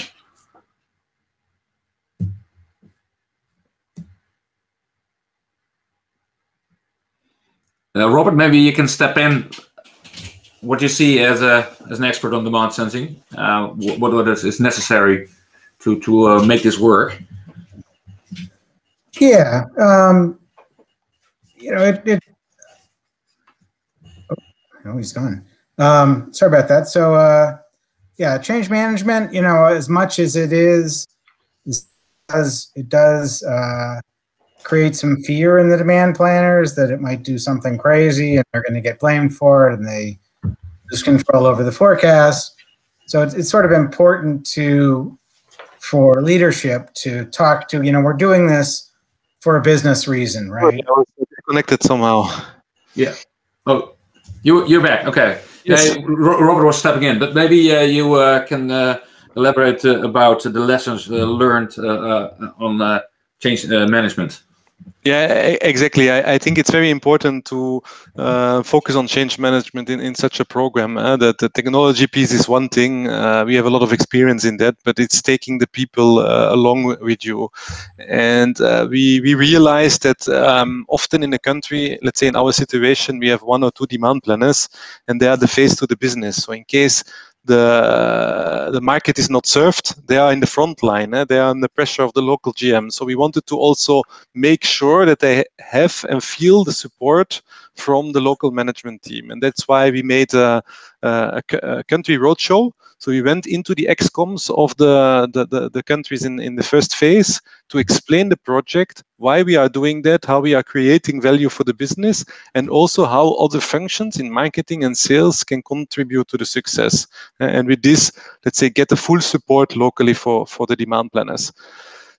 Uh, Robert, maybe you can step in. What you see as a as an expert on demand sensing, uh, what what is necessary to to uh, make this work? Yeah, um, you know it. it oh, he's gone. Um, sorry about that. So, uh, yeah, change management. You know, as much as it is, does it does uh, create some fear in the demand planners that it might do something crazy and they're going to get blamed for it and they lose control over the forecast. So it's, it's sort of important to for leadership to talk to. You know, we're doing this for a business reason, right? Connected somehow. Yeah. Oh, you you're back. Okay. Yes. Yeah, Robert was stepping in, but maybe uh, you uh, can uh, elaborate uh, about the lessons uh, learned uh, on change management. Yeah, exactly. I, I, think it's very important to uh, focus on change management in, in such a program. Uh, that the technology piece is one thing. Uh, we have a lot of experience in that, but it's taking the people uh, along with you. And uh, we we realize that um, often in a country, let's say in our situation, we have one or two demand planners, and they are the face to the business. So in case the the market is not served. They are in the front line. Eh? They are under pressure of the local GM. So we wanted to also make sure that they have and feel the support from the local management team, and that's why we made a, a, a country roadshow so we went into the excoms of the, the, the, the, countries in, in the first phase to explain the project, why we are doing that, how we are creating value for the business, and also how other functions in marketing and sales can contribute to the success. And with this, let's say, get the full support locally for, for the demand planners.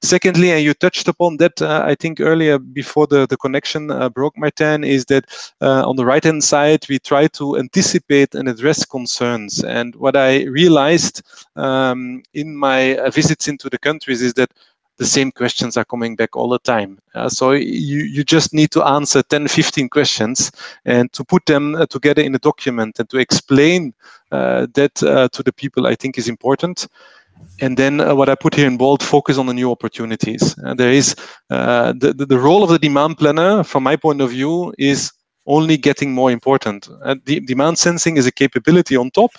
Secondly, and you touched upon that, uh, I think earlier before the, the connection uh, broke, Martijn, is that uh, on the right hand side, we try to anticipate and address concerns. And what I realized um, in my uh, visits into the countries is that the same questions are coming back all the time. Uh, so you, you just need to answer 10, 15 questions and to put them uh, together in a document and to explain uh, that uh, to the people, I think is important. And then uh, what I put here in bold, focus on the new opportunities. Uh, there is uh, the, the, role of the demand planner, from my point of view, is only getting more important. Uh, the demand sensing is a capability on top,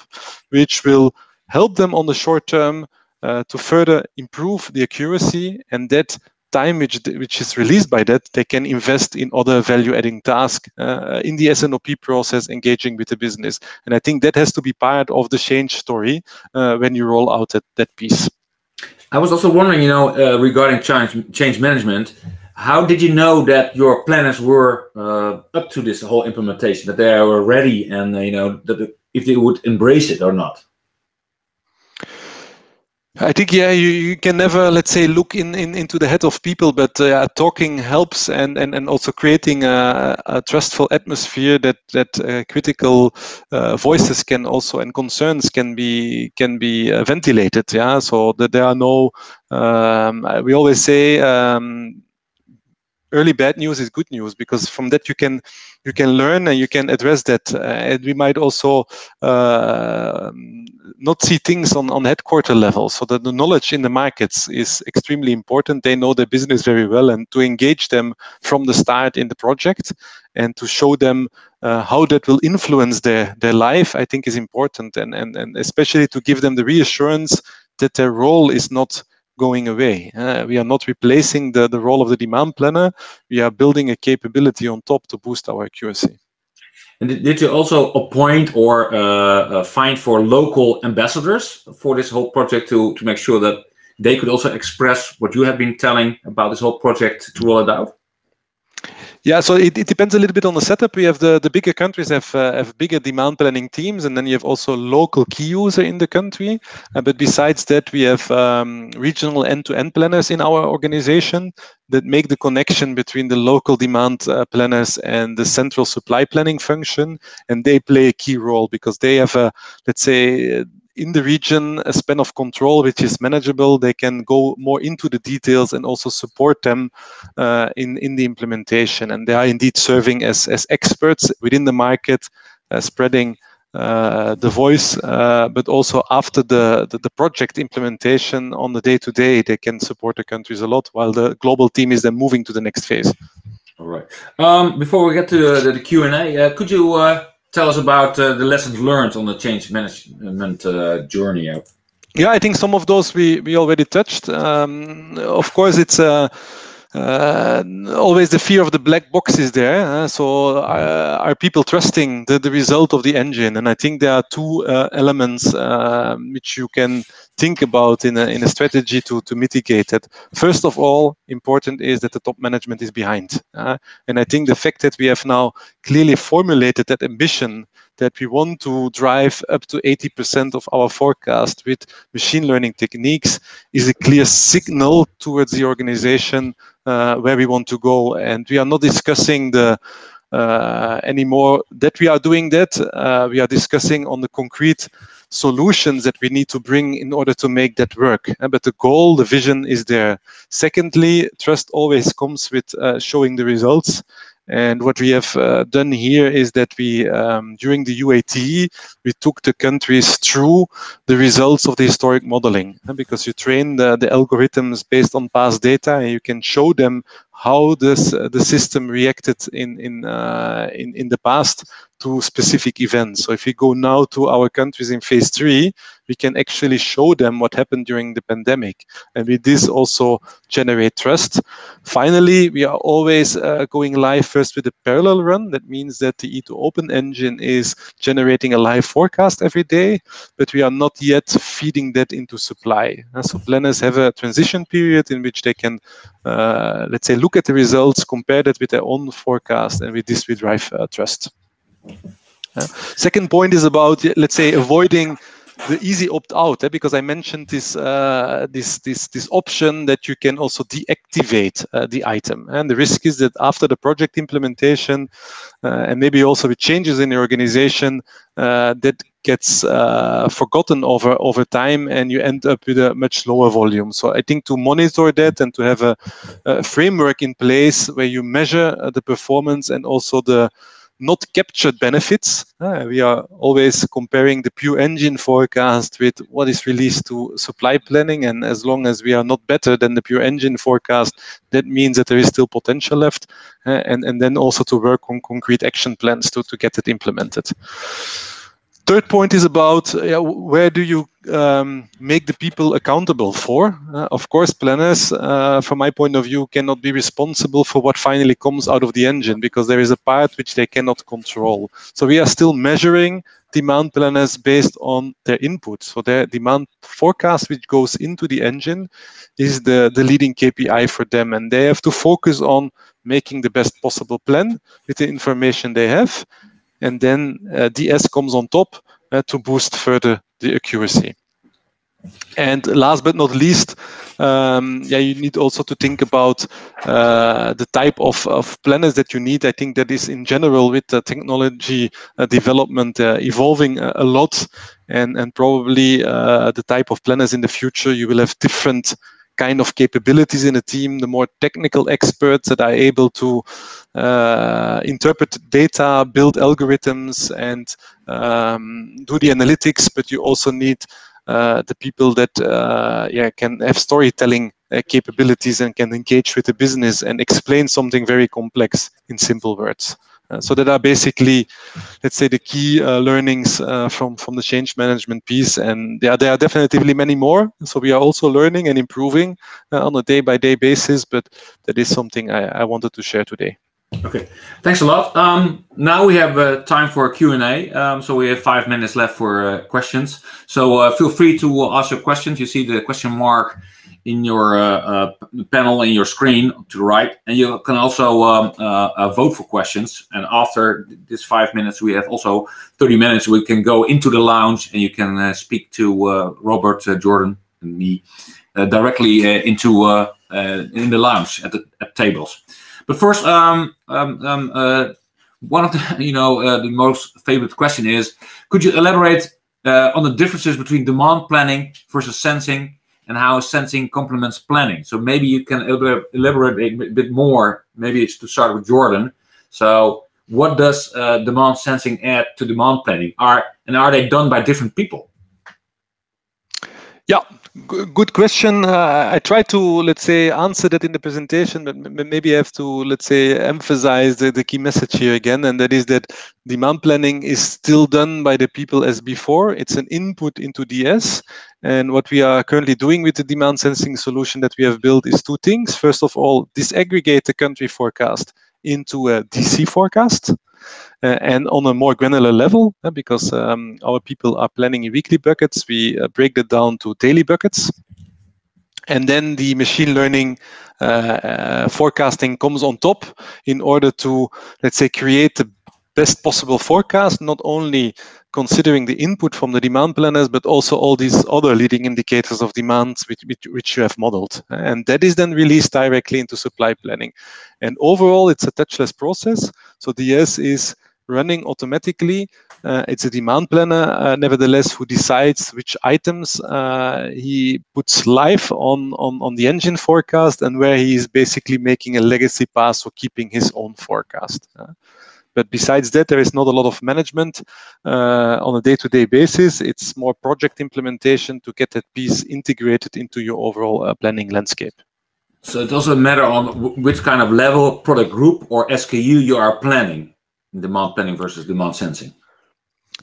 which will help them on the short term uh, to further improve the accuracy and that time which, which is released by that, they can invest in other value adding tasks uh, in the S&OP process, engaging with the business. And I think that has to be part of the change story uh, when you roll out that, that piece. I was also wondering, you know, uh, regarding change, change management, how did you know that your planners were uh, up to this whole implementation, that they were ready and, uh, you know, that if they would embrace it or not? I think yeah, you, you can never let's say look in, in into the head of people, but uh, talking helps and, and, and also creating a, a trustful atmosphere that that uh, critical uh, voices can also and concerns can be can be uh, ventilated. Yeah, so that there are no. Um, we always say. Um, early bad news is good news because from that you can you can learn and you can address that. Uh, and we might also uh, not see things on, on headquarter level. So that the knowledge in the markets is extremely important. They know their business very well, and to engage them from the start in the project and to show them uh, how that will influence their their life, I think is important, and and and especially to give them the reassurance that their role is not going away. Uh, we are not replacing the, the role of the demand planner. We are building a capability on top to boost our accuracy. And did you also appoint or uh, uh, find for local ambassadors for this whole project to, to make sure that they could also express what you have been telling about this whole project to roll it out? Yeah, so it, it depends a little bit on the setup. We have the, the bigger countries have uh, have bigger demand planning teams, and then you have also local key user in the country. Uh, but besides that, we have um, regional end-to-end planners in our organization that make the connection between the local demand uh, planners and the central supply planning function, and they play a key role because they have a let's say in the region a span of control which is manageable. They can go more into the details and also support them uh, in, in the implementation. And they are indeed serving as, as experts within the market, uh, spreading uh, the voice, uh, but also after the, the, the, project implementation on the day to day, they can support the countries a lot while the global team is then moving to the next phase. All right. Um, before we get to the, the Q&A, uh, could you uh, tell us about uh, the lessons learned on the change management uh, journey? Yeah, I think some of those we, we already touched. Um, of course, it's uh, uh, always the fear of the black box is there. So, uh, are people trusting the, the result of the engine? And I think there are two uh, elements um, which you can think about in a, in a strategy to, to mitigate it. First of all, important is that the top management is behind. And I think the fact that we have now clearly formulated that ambition that we want to drive up to 80% of our forecast with machine learning techniques is a clear signal towards the organization where we want to go. And we are not discussing the uh, anymore that we are doing that. Uh, we are discussing on the concrete solutions that we need to bring in order to make that work. Uh, but the goal, the vision is there. Secondly, trust always comes with uh, showing the results. And what we have uh, done here is that we, um, during the UAT, we took the countries through the results of the historic modeling because you train the, the algorithms based on past data and you can show them how this uh, the system reacted in in, uh, in in the past to specific events. So if we go now to our countries in phase three, we can actually show them what happened during the pandemic. And with this also generate trust. Finally, we are always uh, going live first with a parallel run. That means that the E2Open engine is generating a live forecast every day, but we are not yet feeding that into supply. Uh, so planners have a transition period in which they can, uh, let's say, look at the results, compare that with their own forecast, and with this we drive uh, trust. Uh, second point is about, let's say, avoiding the easy opt out eh, because I mentioned this uh, this this this option that you can also deactivate uh, the item. And the risk is that after the project implementation uh, and maybe also with changes in the organization uh, that gets uh, forgotten over over time and you end up with a much lower volume. So I think to monitor that and to have a, a framework in place where you measure uh, the performance and also the not captured benefits. Uh, we are always comparing the pure engine forecast with what is released to supply planning. And as long as we are not better than the pure engine forecast, that means that there is still potential left. Uh, and, and then also to work on concrete action plans to, to get it implemented. Third point is about uh, where do you um, make the people accountable for? Uh, of course, planners, uh, from my point of view, cannot be responsible for what finally comes out of the engine because there is a part which they cannot control. So we are still measuring demand planners based on their input. So their demand forecast, which goes into the engine, is the, the leading KPI for them. And they have to focus on making the best possible plan with the information they have and then uh, DS comes on top uh, to boost further the accuracy. And last but not least, um, yeah, you need also to think about uh, the type of, of planners that you need. I think that is in general with the technology uh, development uh, evolving a, a, lot, and and probably uh, the type of planners in the future you will have different kind of capabilities in a team, the more technical experts that are able to uh, interpret data, build algorithms, and um, do the analytics. But you also need uh, the people that uh, yeah can have storytelling uh, capabilities and can engage with the business and explain something very complex in simple words. Uh, so that are basically, let's say, the key uh, learnings uh, from from the change management piece. And yeah, there are definitely many more. So we are also learning and improving on a day by day basis. But that is something I, I wanted to share today. Okay, thanks a lot. Um, now we have uh, time for Q and A. Um, so we have five minutes left for uh, questions. So uh, feel free to ask your questions. You see the question mark in your uh, uh, panel in your screen to the right, and you can also um, uh, vote for questions. And after this five minutes, we have also 30 minutes. We can go into the lounge and you can speak to Robert, Jordan, and me directly into in the lounge at the at tables. But first, um, um, um, uh, one of the you know uh, the most favorite question is: Could you elaborate uh, on the differences between demand planning versus sensing, and how sensing complements planning? So maybe you can elaborate a bit more. Maybe it's to start with Jordan. So what does uh, demand sensing add to demand planning? Are and are they done by different people? Yeah, good question. Uh, I tried to, let's say, answer that in the presentation, but maybe I have to, let's say, emphasize the, the, key message here again, and that is that demand planning is still done by the people as before. It's an input into DS. And what we are currently doing with the demand sensing solution that we have built is two things. First of all, disaggregate the country forecast into a DC forecast. Uh, and on a more granular level, uh, because um, our people are planning in weekly buckets, we uh, break that down to daily buckets. And then the machine learning uh, forecasting comes on top in order to, let's say, create the best possible forecast, not only considering the input from the demand planners, but also all these other leading indicators of demand which, which, which, you have modeled. And that is then released directly into supply planning. And overall, it's a touchless process. So DS is running automatically. Uh, it's a demand planner, uh, nevertheless, who decides which items uh, he puts live on, on, on the engine forecast and where he is basically making a legacy pass or keeping his own forecast. But besides that, there is not a lot of management uh, on a day-to-day basis. It's more project implementation to get that piece integrated into your overall uh, planning landscape. So it doesn't matter on which kind of level, product group, or SKU you are planning, demand planning versus demand sensing.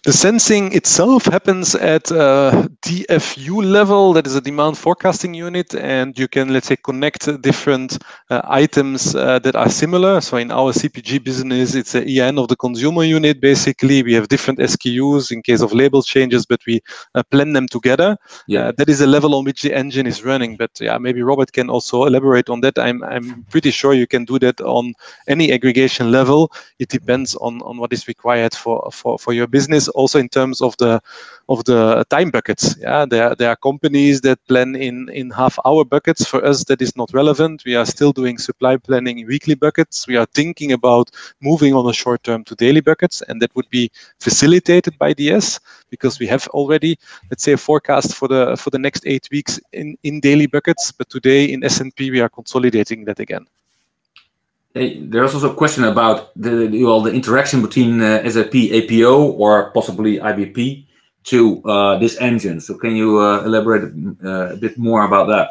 The sensing itself happens at a DFU level, that is a demand forecasting unit, and you can, let's say, connect different uh, items uh, that are similar. So in our CPG business, it's a EN of the consumer unit. Basically, we have different SKUs in case of label changes, but we uh, plan them together. Yeah, uh, that is the level on which the engine is running. But yeah, maybe Robert can also elaborate on that. I'm I'm pretty sure you can do that on any aggregation level. It depends on on what is required for for for your business also in terms of the of the time buckets. Yeah, there there are companies that plan in in half hour buckets. For us, that is not relevant. We are still doing supply planning in weekly buckets. We are thinking about moving on a short term to daily buckets, and that would be facilitated by DS because we have already, let's say, a forecast for the for the next eight weeks in in daily buckets. But today in SNP, we are consolidating that again. There's also a question about the well, the interaction between uh, SAP APO or possibly IBP to uh, this engine. So can you uh, elaborate uh, a bit more about that?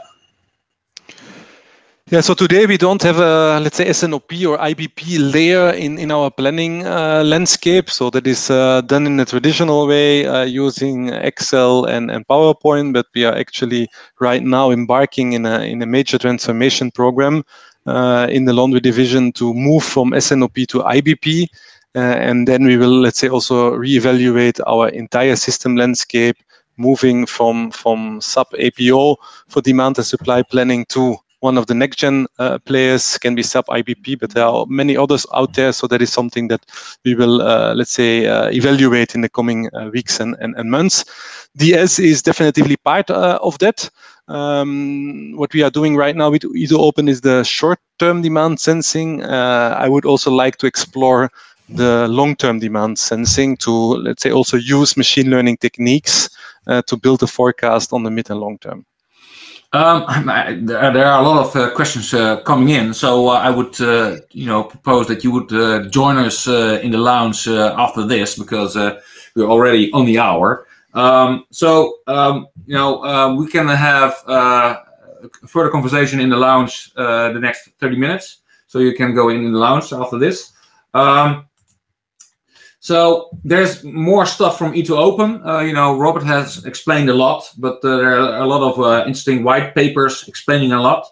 Yeah, so today we don't have a, let's say, S&OP or IBP layer in, in our planning uh, landscape. So that is uh, done in a traditional way uh, using Excel and, and PowerPoint, but we are actually right now embarking in a, in a major transformation program in the laundry division to move from S&OP to IBP. Uh, and then we will, let's say, also reevaluate our entire system landscape, moving from, from SAP APO for demand and supply planning to one of the next gen uh, players can be SAP IBP, but there are many others out there. So that is something that we will, uh, let's say, uh, evaluate in the coming uh, weeks and, and, and, months. DS is definitely part uh, of that. Um, what we are doing right now with E2open is the short-term demand sensing. Uh, I would also like to explore the long-term demand sensing to, let's say, also use machine learning techniques to build a forecast on the mid and long term. Um, there are a lot of uh, questions uh, coming in, so uh, I would, uh, you know, propose that you would uh, join us uh, in the lounge after this because we're already on the hour. Um, so, um, you know, we can have further conversation in the lounge the next 30 minutes. So you can go in, in the lounge after this. Um, So there's more stuff from E2Open. Uh, you know, Robert has explained a lot, but uh, there are a lot of uh, interesting white papers explaining a lot.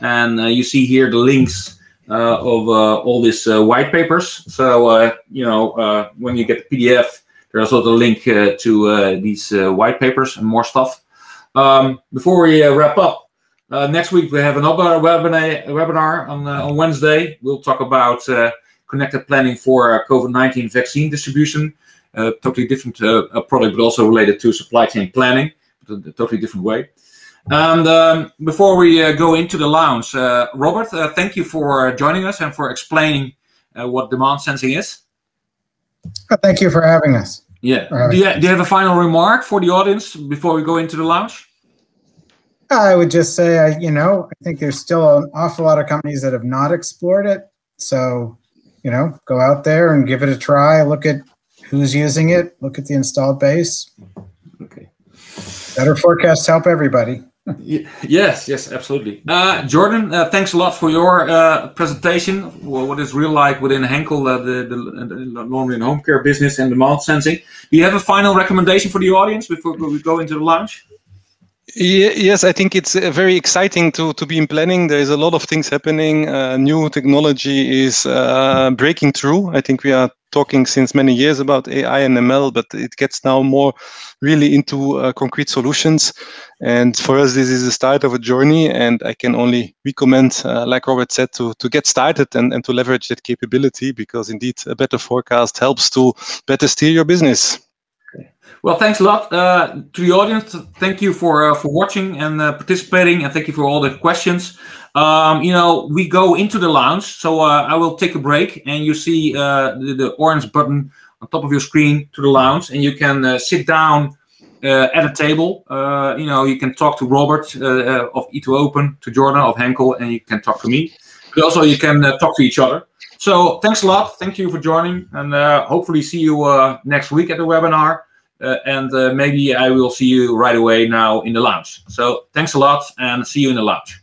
And uh, you see here the links uh, of uh, all these white papers. So, you know, when you get the PDF, there's also a link to these white papers and more stuff. Um, before we wrap up, next week we have another webinar, webinar on, on Wednesday. We'll talk about connected planning for uh, COVID-19 vaccine distribution. Uh, totally different uh, product, but also related to supply chain planning, but a, totally different way. And um, before we uh, go into the lounge, uh, Robert, uh, thank you for joining us and for explaining what demand sensing is. Thank you for having us. Yeah. Do you, do you have a final remark for the audience before we go into the lounge? I would just say, I, you know, I think there's still an awful lot of companies that have not explored it. So you know, go out there and give it a try. Look at who's using it. Look at the installed base. Okay. Better forecasts help everybody. Yes, yes, absolutely. Uh, Jordan, uh, thanks a lot for your uh, presentation. What is real like within Henkel, uh, the, the, the, laundry and home care business and demand sensing. Do you have a final recommendation for the audience before we go into the launch? Yes, I think it's uh, very exciting to, to be in planning. There's a lot of things happening. Uh, new technology is uh, breaking through. I think we are talking since many years about AI and ML, but it gets now more really into uh, concrete solutions. And for us, this is the start of a journey. And I can only recommend, uh, like Robert said, to, to get started and, and to leverage that capability because indeed a better forecast helps to better steer your business. Well, thanks a lot uh, to the audience. Thank you for uh, for watching and uh, participating, and thank you for all the questions. Um, you know, we go into the lounge, so uh, I will take a break, and you see uh, the, the, orange button on top of your screen to the lounge, and you can uh, sit down at a table. you know, you can talk to Robert of E2Open, to Jordan of Henkel, and you can talk to me. But also, you can talk to each other. So, thanks a lot. Thank you for joining, and hopefully see you next week at the webinar. Uh, and uh, maybe I will see you right away now in the lounge. So thanks a lot and see you in the lounge.